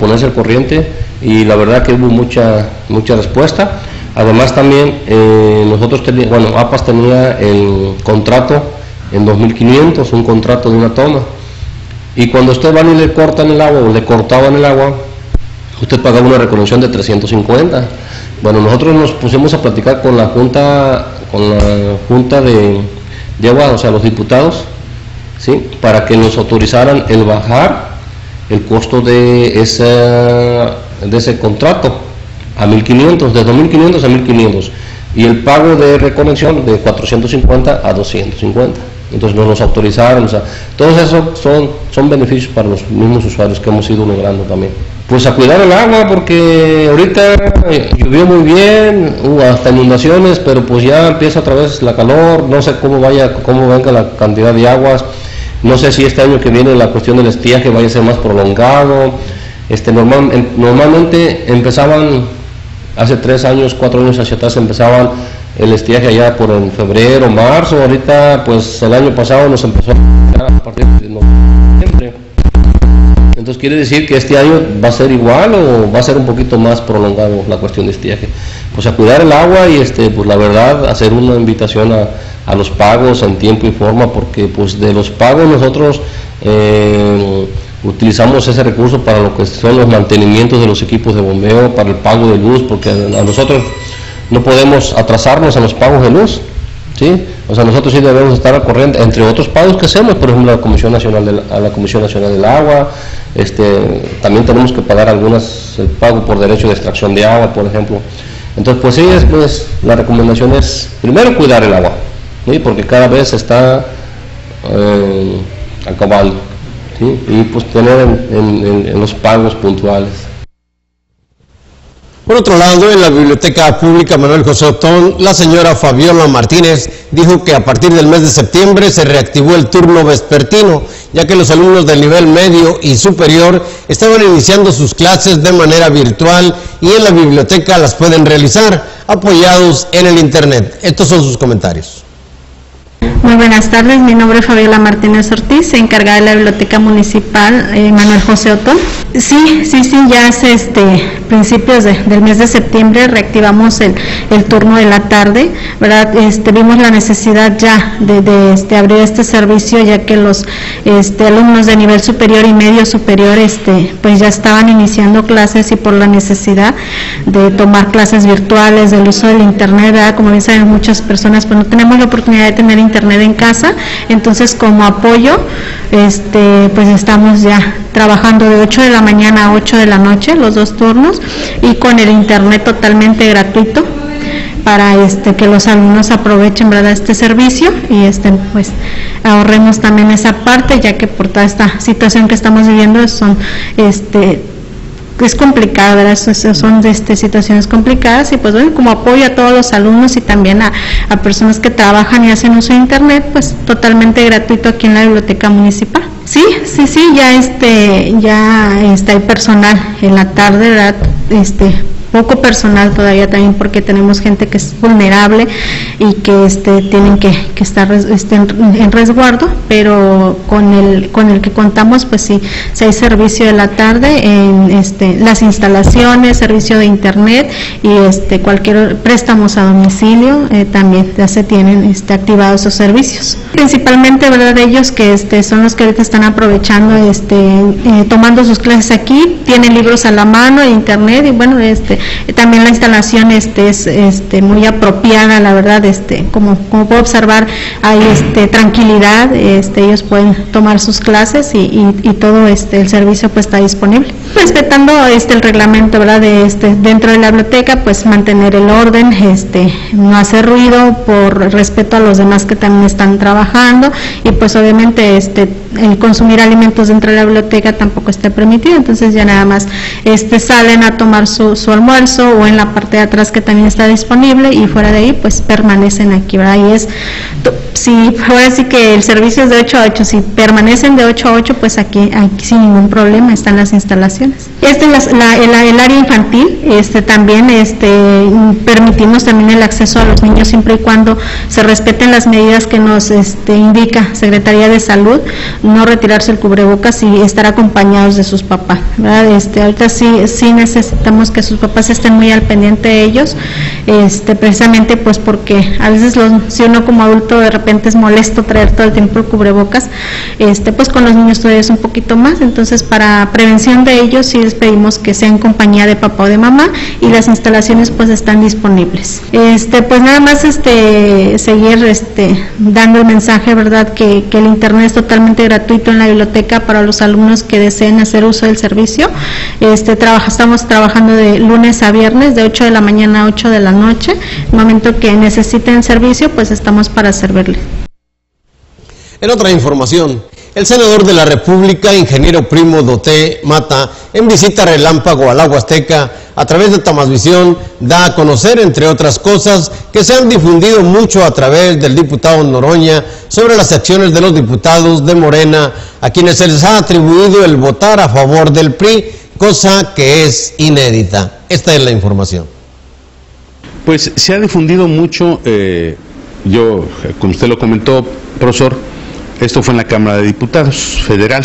ponerse al corriente y la verdad que hubo mucha, mucha respuesta. Además también eh, nosotros teníamos, bueno, APAS tenía el contrato en 2.500, un contrato de una toma. Y cuando usted van y le cortan el agua o le cortaban el agua, usted pagaba una reconexión de 350. Bueno, nosotros nos pusimos a platicar con la Junta, con la junta de, de Agua, o sea, los diputados, ¿sí? para que nos autorizaran el bajar el costo de, de ese contrato a 1.500, de 2.500 a 1.500 y el pago de reconexión de 450 a 250. Entonces nos los autorizaron, o sea, todos esos son, son beneficios para los mismos usuarios que hemos ido logrando también. Pues a cuidar el agua porque ahorita eh, llovió muy bien, hubo hasta inundaciones, pero pues ya empieza otra vez la calor, no sé cómo vaya, cómo venga la cantidad de aguas, no sé si este año que viene la cuestión del estiaje vaya a ser más prolongado. Este, normal, normalmente empezaban hace tres años, cuatro años hacia atrás empezaban el estiaje allá por en febrero, marzo, ahorita pues el año pasado nos empezó a partir de noviembre. Entonces quiere decir que este año va a ser igual o va a ser un poquito más prolongado la cuestión de estiaje. Pues a cuidar el agua y este, pues la verdad hacer una invitación a, a los pagos en tiempo y forma porque pues de los pagos nosotros eh, utilizamos ese recurso para lo que son los mantenimientos de los equipos de bombeo, para el pago de luz, porque a nosotros no podemos atrasarnos a los pagos de luz, ¿sí? O sea, nosotros sí debemos estar al corriente, entre otros pagos que hacemos, por ejemplo, a la Comisión Nacional, a la Comisión Nacional del Agua, este, también tenemos que pagar algunas, el pago por derecho de extracción de agua, por ejemplo. Entonces, pues sí, es, pues, la recomendación es, primero, cuidar el agua, ¿sí? porque cada vez está eh, acabando y pues tener en, los pagos puntuales. Por otro lado, en la Biblioteca Pública Manuel José Otón, la señora Fabiola Martínez dijo que a partir del mes de septiembre se reactivó el turno vespertino, ya que los alumnos del nivel medio y superior estaban iniciando sus clases de manera virtual y en la biblioteca las pueden realizar apoyados en el Internet. Estos son sus comentarios. Muy buenas tardes, mi nombre es Fabiola Martínez Ortiz, encargada de la Biblioteca Municipal eh, Manuel José Otón. Sí, sí, sí, ya hace este, principios del mes de septiembre reactivamos el, turno de la tarde, ¿verdad? Este, vimos la necesidad ya de, este, abrir este servicio ya que los este, alumnos de nivel superior y medio superior este, pues ya estaban iniciando clases y por la necesidad de tomar clases virtuales, del uso del Internet, ¿verdad? Como bien saben muchas personas pues no tenemos la oportunidad de tener Internet en casa. Entonces, como apoyo, este, pues estamos ya trabajando de 8 de la mañana a 8 de la noche, los dos turnos, y con el internet totalmente gratuito para este que los alumnos aprovechen verdad este servicio y este pues ahorremos también esa parte ya que por toda esta situación que estamos viviendo son este es complicado, ¿verdad? son este, situaciones complicadas y pues bueno, como apoyo a todos los alumnos y también a, personas que trabajan y hacen uso de internet, pues totalmente gratuito aquí en la biblioteca municipal. Sí, sí, sí, ya este, ya está el personal en la tarde, ¿verdad? Este, poco personal todavía también porque tenemos gente que es vulnerable y que este, tienen que, estar este, en, resguardo, pero con el, con el que contamos, pues sí, si hay servicio de la tarde en este, las instalaciones, servicio de internet y este, cualquier préstamos a domicilio, eh, también ya se tienen este, activados esos servicios. Principalmente, ¿verdad? Ellos que este, son los que ahorita están aprovechando, este, eh, tomando sus clases aquí, tienen libros a la mano, internet y bueno, este, también la instalación este, es este, muy apropiada, la verdad, este, como, como puedo observar, hay este, tranquilidad, este, ellos pueden tomar sus clases y, todo este, el servicio pues está disponible. Respetando este, el reglamento ¿verdad? De, este, dentro de la biblioteca, pues mantener el orden, este, no hacer ruido por respeto a los demás que también están trabajando y pues obviamente este, el consumir alimentos dentro de la biblioteca tampoco está permitido, entonces ya nada más este, salen a tomar su, su almuerzo o en la parte de atrás que también está disponible y fuera de ahí pues permanecen aquí, ¿verdad? Y es, si ahora sí que el servicio es de 8 a 8, si permanecen de 8 a 8 pues aquí, aquí sin ningún problema están las instalaciones. Este es el, área infantil, este también este permitimos también el acceso a los niños siempre y cuando se respeten las medidas que nos este, indica Secretaría de Salud, no retirarse el cubrebocas y estar acompañados de sus papás, ¿verdad? Este, ahorita sí, sí necesitamos que sus papás papás estén muy al pendiente de ellos, este, precisamente pues porque a veces los, si uno como adulto de repente es molesto traer todo el tiempo el cubrebocas, este, pues con los niños todavía es un poquito más, entonces para prevención de ellos sí les pedimos que sean compañía de papá o de mamá y las instalaciones pues están disponibles. Este, pues nada más este, seguir este, dando el mensaje, ¿verdad? Que, que el internet es totalmente gratuito en la biblioteca para los alumnos que deseen hacer uso del servicio. Este, trabaja, estamos trabajando de lunes a viernes, de 8 de la mañana a 8 de la noche. Momento que necesiten servicio, pues estamos para servirles. En otra información, el senador de la República, ingeniero Primo Doté Mata, en visita relámpago al agua azteca, a través de Tamasvisión, da a conocer, entre otras cosas, que se han difundido mucho a través del diputado Noroña sobre las acciones de los diputados de Morena, a quienes se les ha atribuido el votar a favor del PRI, cosa que es inédita. Esta es la información. Pues se ha difundido mucho, eh, yo, como usted lo comentó, profesor, esto fue en la Cámara de Diputados Federal,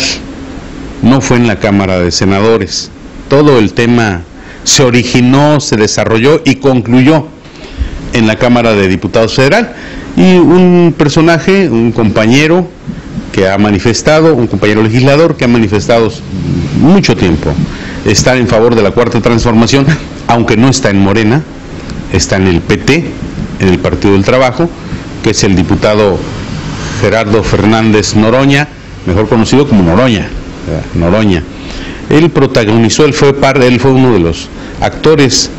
no fue en la Cámara de Senadores. Todo el tema se originó, se desarrolló y concluyó en la Cámara de Diputados Federal. Y un personaje, un compañero que ha manifestado, un compañero legislador que ha manifestado mucho tiempo estar en favor de la cuarta transformación, aunque no está en Morena, está en el PT, en el Partido del Trabajo, que es el diputado Gerardo Fernández Noroña, mejor conocido como Noroña, Noroña. Él protagonizó, él fue parte, él fue uno de los actores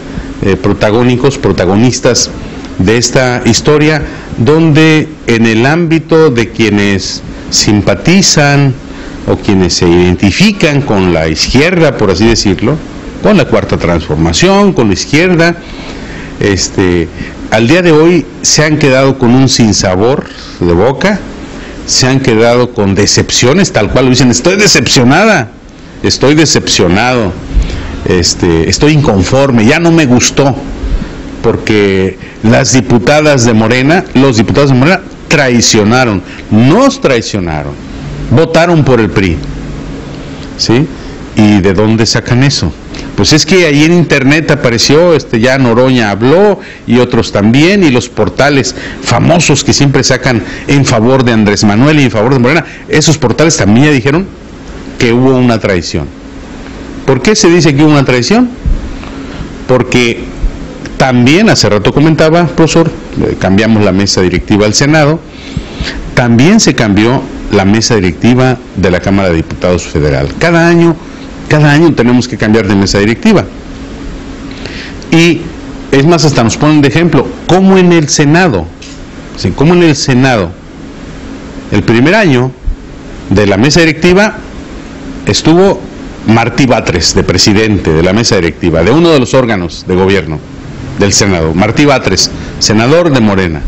eh, protagónicos, protagonistas de esta historia, donde en el ámbito de quienes simpatizan o quienes se identifican con la izquierda, por así decirlo, con la cuarta transformación, con la izquierda, este, al día de hoy se han quedado con un sinsabor de boca, se han quedado con decepciones, tal cual lo dicen, estoy decepcionada, estoy decepcionado, este, estoy inconforme, ya no me gustó, porque las diputadas de Morena, los diputados de Morena traicionaron, nos traicionaron, votaron por el PRI. ¿Sí? ¿Y de dónde sacan eso? Pues es que ahí en internet apareció, este ya Noroña habló y otros también, y los portales famosos que siempre sacan en favor de Andrés Manuel y en favor de Morena, esos portales también ya dijeron que hubo una traición. ¿Por qué se dice que hubo una traición? Porque también, hace rato comentaba, profesor, cambiamos la mesa directiva al Senado, también se cambió la mesa directiva de la Cámara de Diputados Federal. Cada año cada año tenemos que cambiar de mesa directiva. Y es más, hasta nos ponen de ejemplo, como en el Senado, ¿sí? en el Senado, el primer año de la mesa directiva estuvo Martí Batres, de presidente de la mesa directiva, de uno de los órganos de gobierno del Senado. Martí Batres, senador de Morena.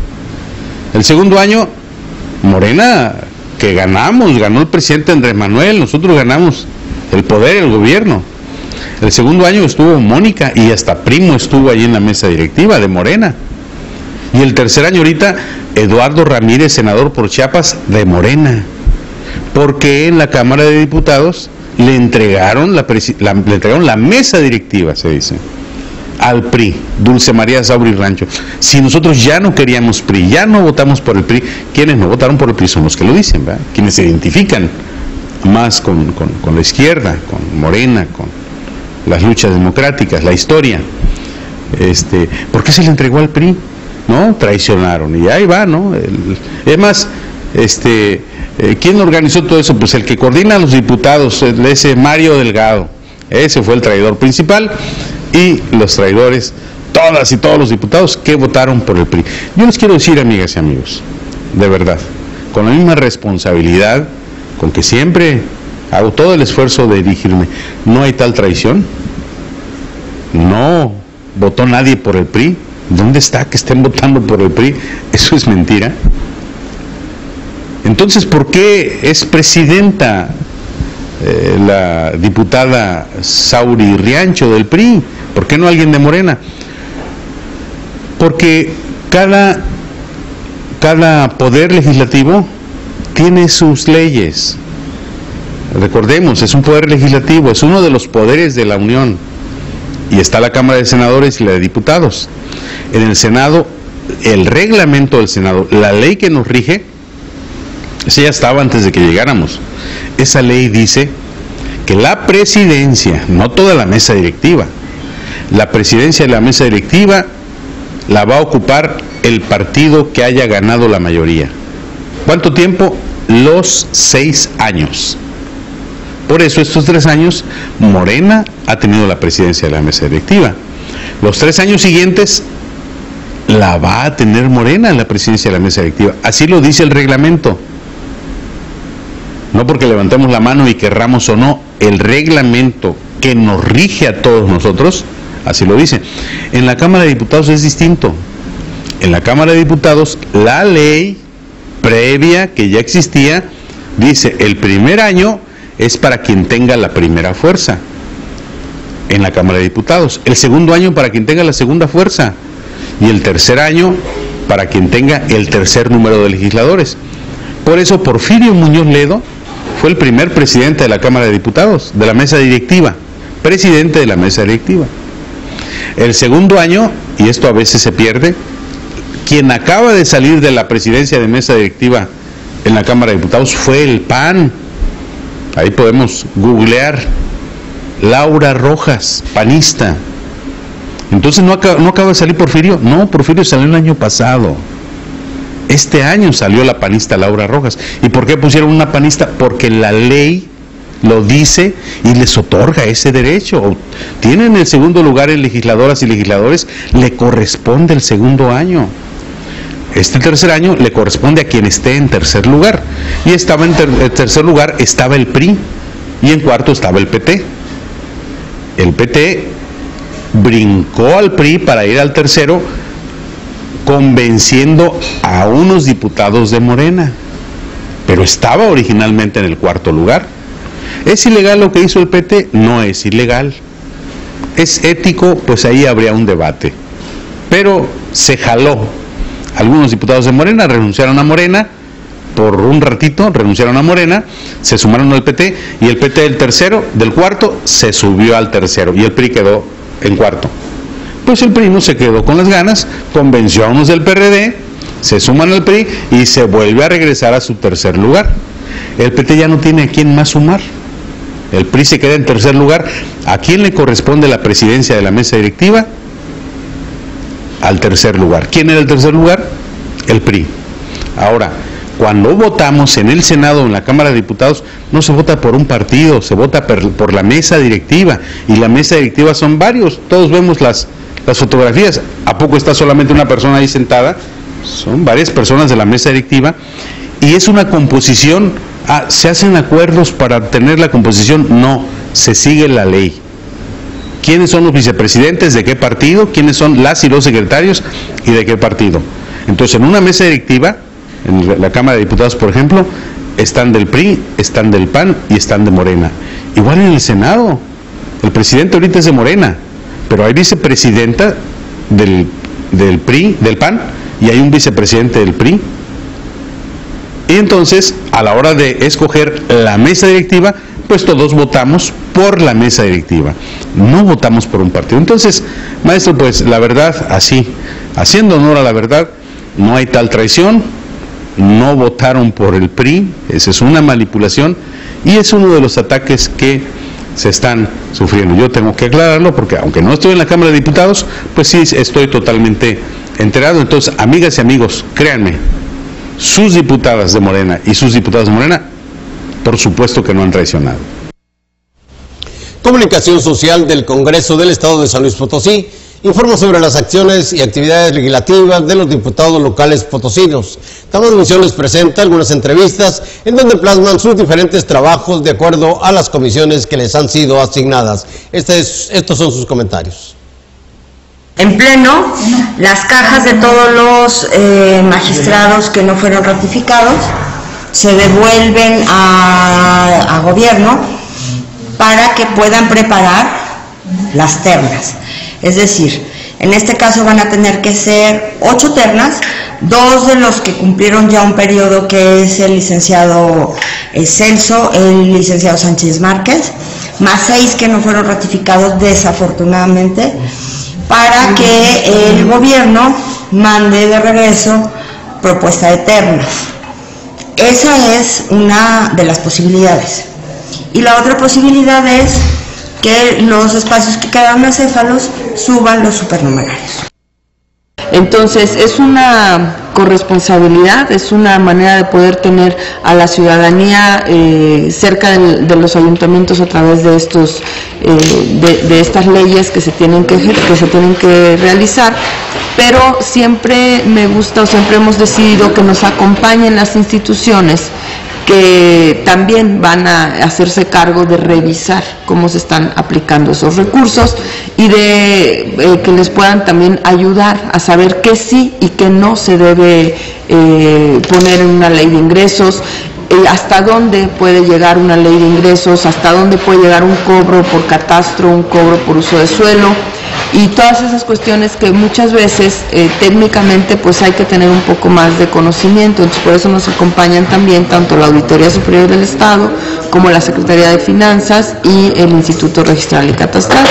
El segundo año, Morena, que ganamos, ganó el presidente Andrés Manuel, nosotros ganamos el poder, el gobierno. El segundo año estuvo Mónica y hasta Primo estuvo ahí en la mesa directiva de Morena. Y el tercer año ahorita, Eduardo Ramírez, senador por Chiapas de Morena. Porque en la Cámara de Diputados le entregaron la, le entregaron la mesa directiva, se dice, al PRI, Dulce María Sauri Rancho. Si nosotros ya no queríamos PRI, ya no votamos por el PRI, quienes no votaron por el PRI son los que lo dicen, ¿verdad? quienes se identifican más con, la izquierda, con Morena, con las luchas democráticas, la historia. Este, ¿Por qué se le entregó al PRI? ¿No? Traicionaron. Y ahí va, ¿no? es más, este, eh, ¿quién organizó todo eso? Pues el que coordina a los diputados, ese Mario Delgado. Ese fue el traidor principal. Y los traidores, todas y todos los diputados que votaron por el PRI. Yo les quiero decir, amigas y amigos, de verdad, con la misma responsabilidad con que siempre hago todo el esfuerzo de dirigirme. ¿No hay tal traición? No votó nadie por el PRI. ¿Dónde está que estén votando por el PRI? Eso es mentira. Entonces, ¿por qué es presidenta eh, la diputada Sauri Riancho del PRI? ¿Por qué no alguien de Morena? Porque cada, cada poder legislativo tiene sus leyes. Recordemos, es un poder legislativo, es uno de los poderes de la Unión. y está la Cámara de Senadores y la de Diputados. En el Senado, el reglamento del Senado, la ley que nos rige, esa ya estaba antes de que llegáramos. Esa ley dice que la presidencia, no toda la mesa directiva, la presidencia de la mesa directiva la va a ocupar el partido que haya ganado la mayoría. ¿Cuánto tiempo? Los seis años. Por eso estos tres años Morena ha tenido la presidencia de la mesa directiva. Los tres años siguientes la va a tener Morena en la presidencia de la mesa directiva. Así lo dice el reglamento. No porque levantemos la mano y querramos o no, el reglamento que nos rige a todos nosotros, así lo dice. En la Cámara de Diputados es distinto. En la Cámara de Diputados la ley previa que ya existía dice el primer año es para quien tenga la primera fuerza en la Cámara de Diputados, el segundo año para quien tenga la segunda fuerza y el tercer año para quien tenga el tercer número de legisladores. Por eso Porfirio Muñoz Ledo fue el primer presidente de la Cámara de Diputados, de la mesa directiva, presidente de la mesa directiva. El segundo año, y esto a veces se pierde, quien acaba de salir de la presidencia de mesa directiva en la Cámara de Diputados fue el PAN, Ahí podemos googlear Laura Rojas, panista. Entonces no acaba, de salir Porfirio. No, Porfirio salió el año pasado. Este año salió la panista Laura Rojas. ¿Y por qué pusieron una panista? Porque la ley lo dice y les otorga ese derecho. Tienen el segundo lugar en legisladoras y legisladores, le corresponde el segundo año. Este tercer año le corresponde a quien esté en tercer lugar. Y estaba en tercer lugar estaba el PRI y en cuarto estaba el PT. El PT brincó al PRI para ir al tercero convenciendo a unos diputados de Morena, pero estaba originalmente en el cuarto lugar. ¿Es ilegal lo que hizo el PT? No es ilegal. ¿Es ético? Pues ahí habría un debate. Pero se jaló algunos diputados de Morena renunciaron a Morena por un ratito, renunciaron a Morena, se sumaron al PT y el PT del tercero, del cuarto, se subió al tercero y el PRI quedó en cuarto. Pues el PRI no se quedó con las ganas, convenció a unos del PRD, se suman al PRI y se vuelve a regresar a su tercer lugar. El PT ya no tiene a quién más sumar. El PRI se queda en tercer lugar. ¿A quién le corresponde la presidencia de la mesa directiva? al tercer lugar. ¿Quién era el tercer lugar? El PRI. Ahora, cuando votamos en el Senado o en la Cámara de Diputados, no se vota por un partido, se vota por la mesa directiva. Y la mesa directiva son varios, todos vemos las, las fotografías. ¿A poco está solamente una persona ahí sentada? Son varias personas de la mesa directiva. Y es una composición, ah, ¿se hacen acuerdos para tener la composición? No, se sigue la ley quiénes son los vicepresidentes, de qué partido, quiénes son las y los secretarios y de qué partido. Entonces, en una mesa directiva, en la Cámara de Diputados, por ejemplo, están del PRI, están del PAN y están de Morena. Igual en el Senado, el presidente ahorita es de Morena, pero hay vicepresidenta del, del PRI, del PAN, y hay un vicepresidente del PRI. Y entonces, a la hora de escoger la mesa directiva, pues todos votamos por la mesa directiva, no votamos por un partido. Entonces, maestro, pues la verdad, así, haciendo honor a la verdad, no hay tal traición, no votaron por el PRI, esa es una manipulación y es uno de los ataques que se están sufriendo. Yo tengo que aclararlo porque aunque no estoy en la Cámara de Diputados, pues sí estoy totalmente enterado. Entonces, amigas y amigos, créanme, sus diputadas de Morena y sus diputados de Morena, por supuesto que no han traicionado. Comunicación Social del Congreso del Estado de San Luis Potosí informa sobre las acciones y actividades legislativas de los diputados locales potosinos. También les presenta algunas entrevistas en donde plasman sus diferentes trabajos de acuerdo a las comisiones que les han sido asignadas. Este estos son sus comentarios. En pleno, las cajas de todos los eh, magistrados que no fueron ratificados se devuelven a, a gobierno para que puedan preparar las ternas. Es decir, en este caso van a tener que ser ocho ternas dos de los que cumplieron ya un periodo que es el licenciado eh, Celso, el licenciado Sánchez Márquez, más seis que no fueron ratificados desafortunadamente, para que el gobierno mande de regreso propuesta eterna. Esa es una de las posibilidades. Y la otra posibilidad es que los espacios que quedan acéfalos suban los supernumerarios. Entonces, es una corresponsabilidad, es una manera de poder tener a la ciudadanía eh, cerca de, los ayuntamientos a través de estos eh, de, estas leyes que se tienen que, que se tienen que realizar pero siempre me gusta o siempre hemos decidido que nos acompañen las instituciones que también van a hacerse cargo de revisar cómo se están aplicando esos recursos y de eh, que les puedan también ayudar a saber qué sí y qué no se debe eh, poner en una ley de ingresos, hasta dónde puede llegar una ley de ingresos, hasta dónde puede llegar un cobro por catastro, un cobro por uso de suelo y todas esas cuestiones que muchas veces eh, técnicamente pues hay que tener un poco más de conocimiento, entonces por eso nos acompañan también tanto la Auditoría Superior del Estado como la Secretaría de Finanzas y el Instituto Registral y Catastral.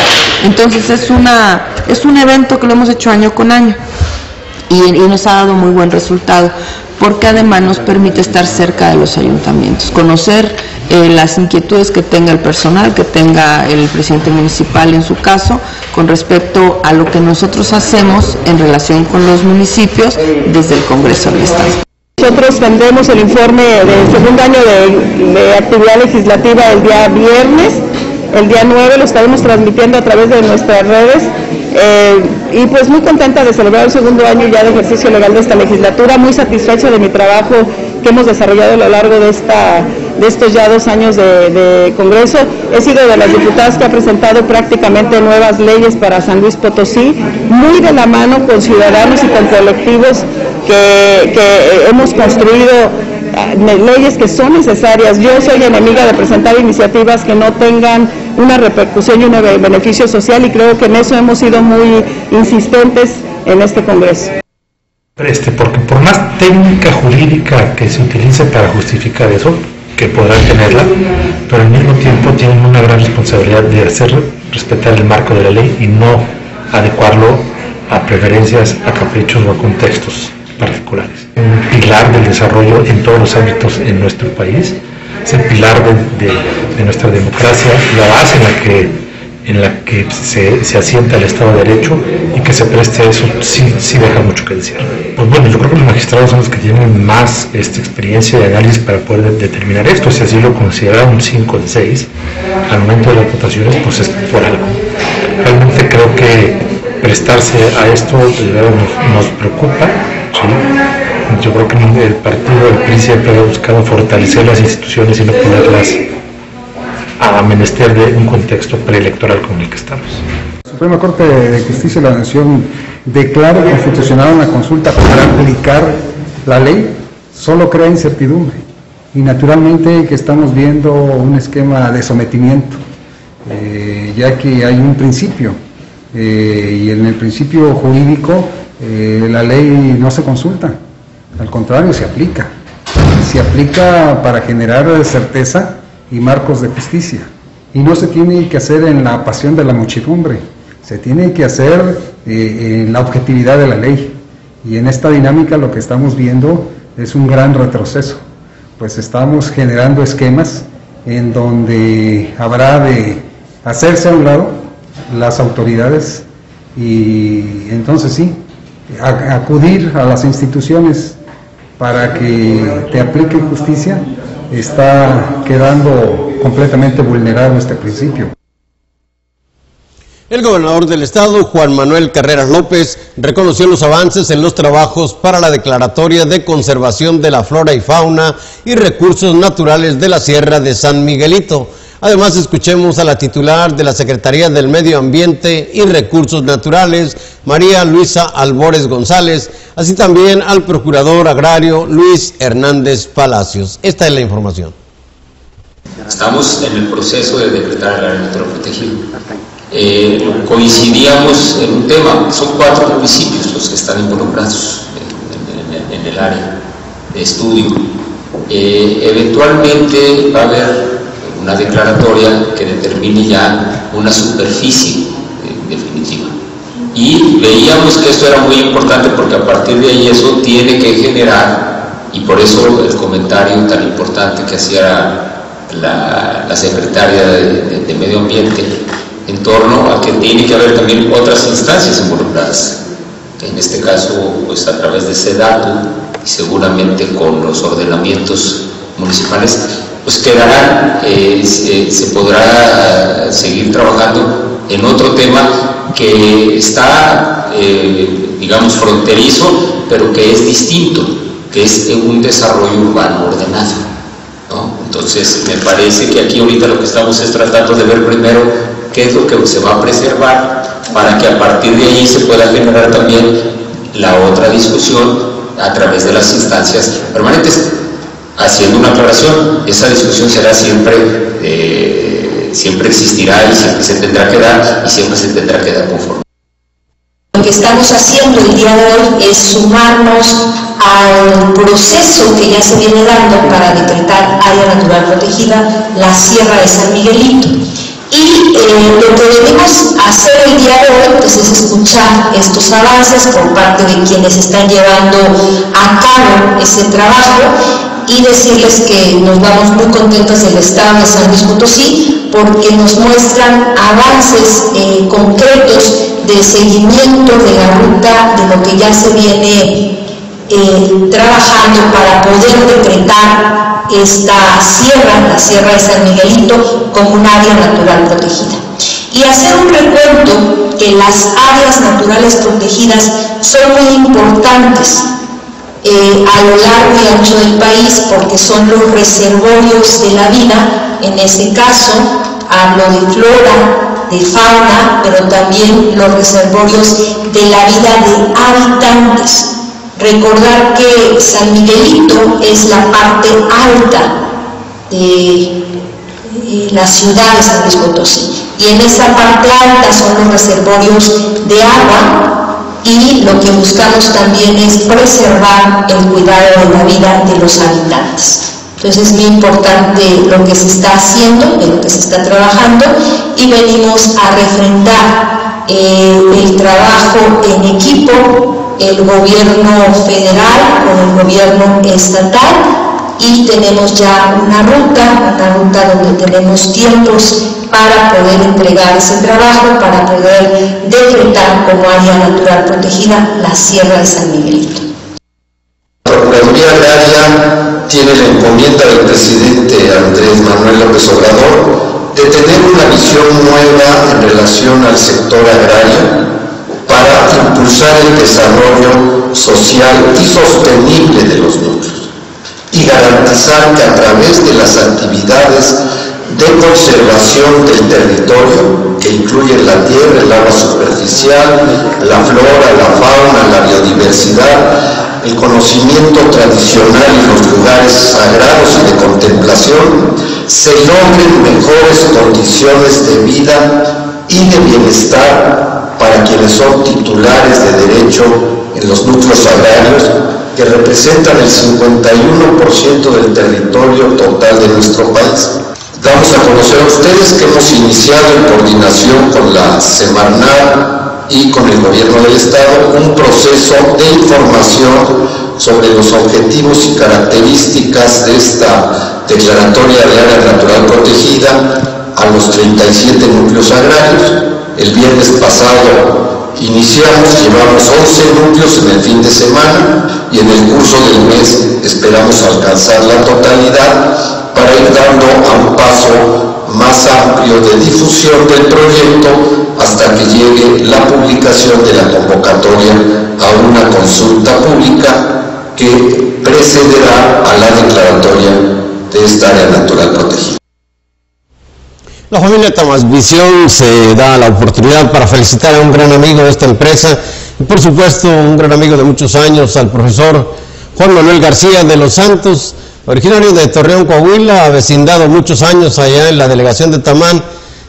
Entonces es, una, es un evento que lo hemos hecho año con año y, y nos ha dado muy buen resultado porque además nos permite estar cerca de los ayuntamientos, conocer eh, las inquietudes que tenga el personal, que tenga el presidente municipal en su caso, con respecto a lo que nosotros hacemos en relación con los municipios desde el Congreso del Estado. Nosotros vendemos el informe del segundo año de, actividad legislativa el día viernes, el día 9 lo estaremos transmitiendo a través de nuestras redes eh, y pues muy contenta de celebrar el segundo año ya de ejercicio legal de esta legislatura, muy satisfecha de mi trabajo que hemos desarrollado a lo largo de, esta, de estos ya dos años de, Congreso. He sido de las diputadas que ha presentado prácticamente nuevas leyes para San Luis Potosí, muy de la mano con ciudadanos y con colectivos que, hemos construido leyes que son necesarias. Yo soy enemiga de presentar iniciativas que no tengan una repercusión y un beneficio social y creo que en eso hemos sido muy insistentes en este Congreso. Este, porque por más técnica jurídica que se utilice para justificar eso, que podrán tenerla, pero al mismo tiempo tienen una gran responsabilidad de hacer respetar el marco de la ley y no adecuarlo a preferencias, a caprichos o a contextos particulares. Un pilar del desarrollo en todos los ámbitos en nuestro país es el pilar de, nuestra democracia, la base en la que, en la que se, asienta el Estado de Derecho y que se preste a eso sí, sí deja mucho que decir. Pues bueno, yo creo que los magistrados son los que tienen más esta experiencia de análisis para poder determinar esto, si así lo considera un 5 de 6 al momento de las votaciones, pues es por algo. Realmente creo que prestarse a esto nos, preocupa. Yo creo que el partido del siempre ha buscado fortalecer las instituciones y no ponerlas a menester de un contexto preelectoral como el que estamos. La Suprema Corte de Justicia de la Nación declara constitucional una consulta para aplicar la ley, solo crea incertidumbre. Y naturalmente que estamos viendo un esquema de sometimiento, eh, ya que hay un principio, eh, y en el principio jurídico eh, la ley no se consulta. Al contrario, se aplica. Se aplica para generar certeza y marcos de justicia. Y no se tiene que hacer en la pasión de la muchedumbre, se tiene que hacer eh, en la objetividad de la ley. Y en esta dinámica lo que estamos viendo es un gran retroceso, pues estamos generando esquemas en donde habrá de hacerse a un lado las autoridades y entonces sí, acudir a las instituciones para que te aplique justicia, está quedando completamente vulnerado este principio. El gobernador del estado, Juan Manuel Carreras López, reconoció los avances en los trabajos para la declaratoria de conservación de la flora y fauna y recursos naturales de la Sierra de San Miguelito Además, escuchemos a la titular de la Secretaría del Medio Ambiente y Recursos Naturales, María Luisa Albores González, así también al Procurador Agrario Luis Hernández Palacios. Esta es la información. Estamos en el proceso de decretar el área protegido. Eh, coincidíamos en un tema, son cuatro municipios los que están involucrados en, en el área de estudio. Eh, eventualmente va a haber una declaratoria que determine ya una superficie eh, definitiva. Y veíamos que esto era muy importante porque a partir de ahí eso tiene que generar, y por eso el comentario tan importante que hacía la, secretaria de, Medio Ambiente en torno a que tiene que haber también otras instancias involucradas. En este caso, pues a través de SEDATU y seguramente con los ordenamientos municipales, pues quedarán, eh, se, podrá seguir trabajando en otro tema que está, eh, digamos, fronterizo, pero que es distinto, que es un desarrollo urbano ordenado. Entonces, me parece que aquí ahorita lo que estamos es tratando de ver primero qué es lo que se va a preservar para que a partir de ahí se pueda generar también la otra discusión a través de las instancias permanentes. Haciendo una aclaración, esa discusión será siempre, eh, siempre existirá y siempre se tendrá que dar y siempre se tendrá que dar conforme. Lo que estamos haciendo el día de hoy es sumarnos al proceso que ya se viene dando para decretar área natural protegida, la Sierra de San Miguelito. Y eh, lo que debemos hacer el día de hoy pues, es escuchar estos avances por parte de quienes están llevando a cabo ese trabajo y decirles que nos vamos muy contentos del Estado de San Luis Potosí porque nos muestran avances eh, concretos de seguimiento de la ruta de lo que ya se viene eh, trabajando para poder decretar esta sierra, la Sierra de San Miguelito, como un área natural protegida. Y hacer un recuento que las áreas naturales protegidas son muy importantes eh, a lo largo y ancho del país porque son los reservorios de la vida, en ese caso hablo de flora, de fauna, pero también los reservorios de la vida de habitantes Recordar que San Miguelito es la parte alta de la ciudad de San Luis Potosí. Y en esa parte alta son los reservorios de agua y lo que buscamos también es preservar el cuidado de la vida de los habitantes. Entonces es muy importante lo que se está haciendo, lo que se está trabajando y venimos a refrendar eh, el trabajo en equipo el gobierno federal con el gobierno estatal y tenemos ya una ruta, una ruta donde tenemos tiempos para poder entregar ese trabajo, para poder decretar como área natural protegida la Sierra de San Miguelito. La Procuraduría Agraria tiene la encomienda del presidente Andrés Manuel López Obrador de tener una visión nueva en relación al sector agrario impulsar el desarrollo social y sostenible de los núcleos y garantizar que a través de las actividades de conservación del territorio, que incluyen la tierra, el agua superficial, la flora, la fauna, la biodiversidad, el conocimiento tradicional y los lugares sagrados y de contemplación, se logren mejores condiciones de vida y de bienestar para quienes son titulares de derecho en los núcleos agrarios, que representan el 51% del territorio total de nuestro país. Damos a conocer a ustedes que hemos iniciado en coordinación con la Semarnat y con el Gobierno del Estado un proceso de información sobre los objetivos y características de esta declaratoria de área natural protegida a los 37 núcleos agrarios el viernes pasado iniciamos, llevamos 11 núcleos en el fin de semana y en el curso del mes esperamos alcanzar la totalidad para ir dando a un paso más amplio de difusión del proyecto hasta que llegue la publicación de la convocatoria a una consulta pública que precederá a la declaratoria de esta área natural protegida. La familia Visión se da la oportunidad para felicitar a un gran amigo de esta empresa y por supuesto un gran amigo de muchos años, al profesor Juan Manuel García de los Santos, originario de Torreón, Coahuila, vecindado muchos años allá en la delegación de Tamán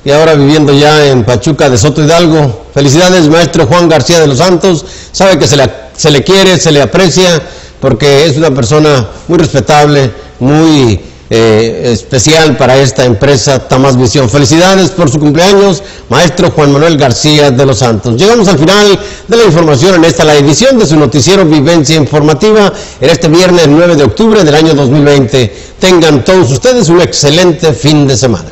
y ahora viviendo ya en Pachuca de Soto Hidalgo. Felicidades, maestro Juan García de los Santos. Sabe que se le quiere, se le aprecia porque es una persona muy respetable, muy eh, especial para esta empresa Tamás Visión. Felicidades por su cumpleaños, maestro Juan Manuel García de los Santos. Llegamos al final de la información en esta la edición de su noticiero Vivencia Informativa en este viernes 9 de octubre del año 2020. Tengan todos ustedes un excelente fin de semana.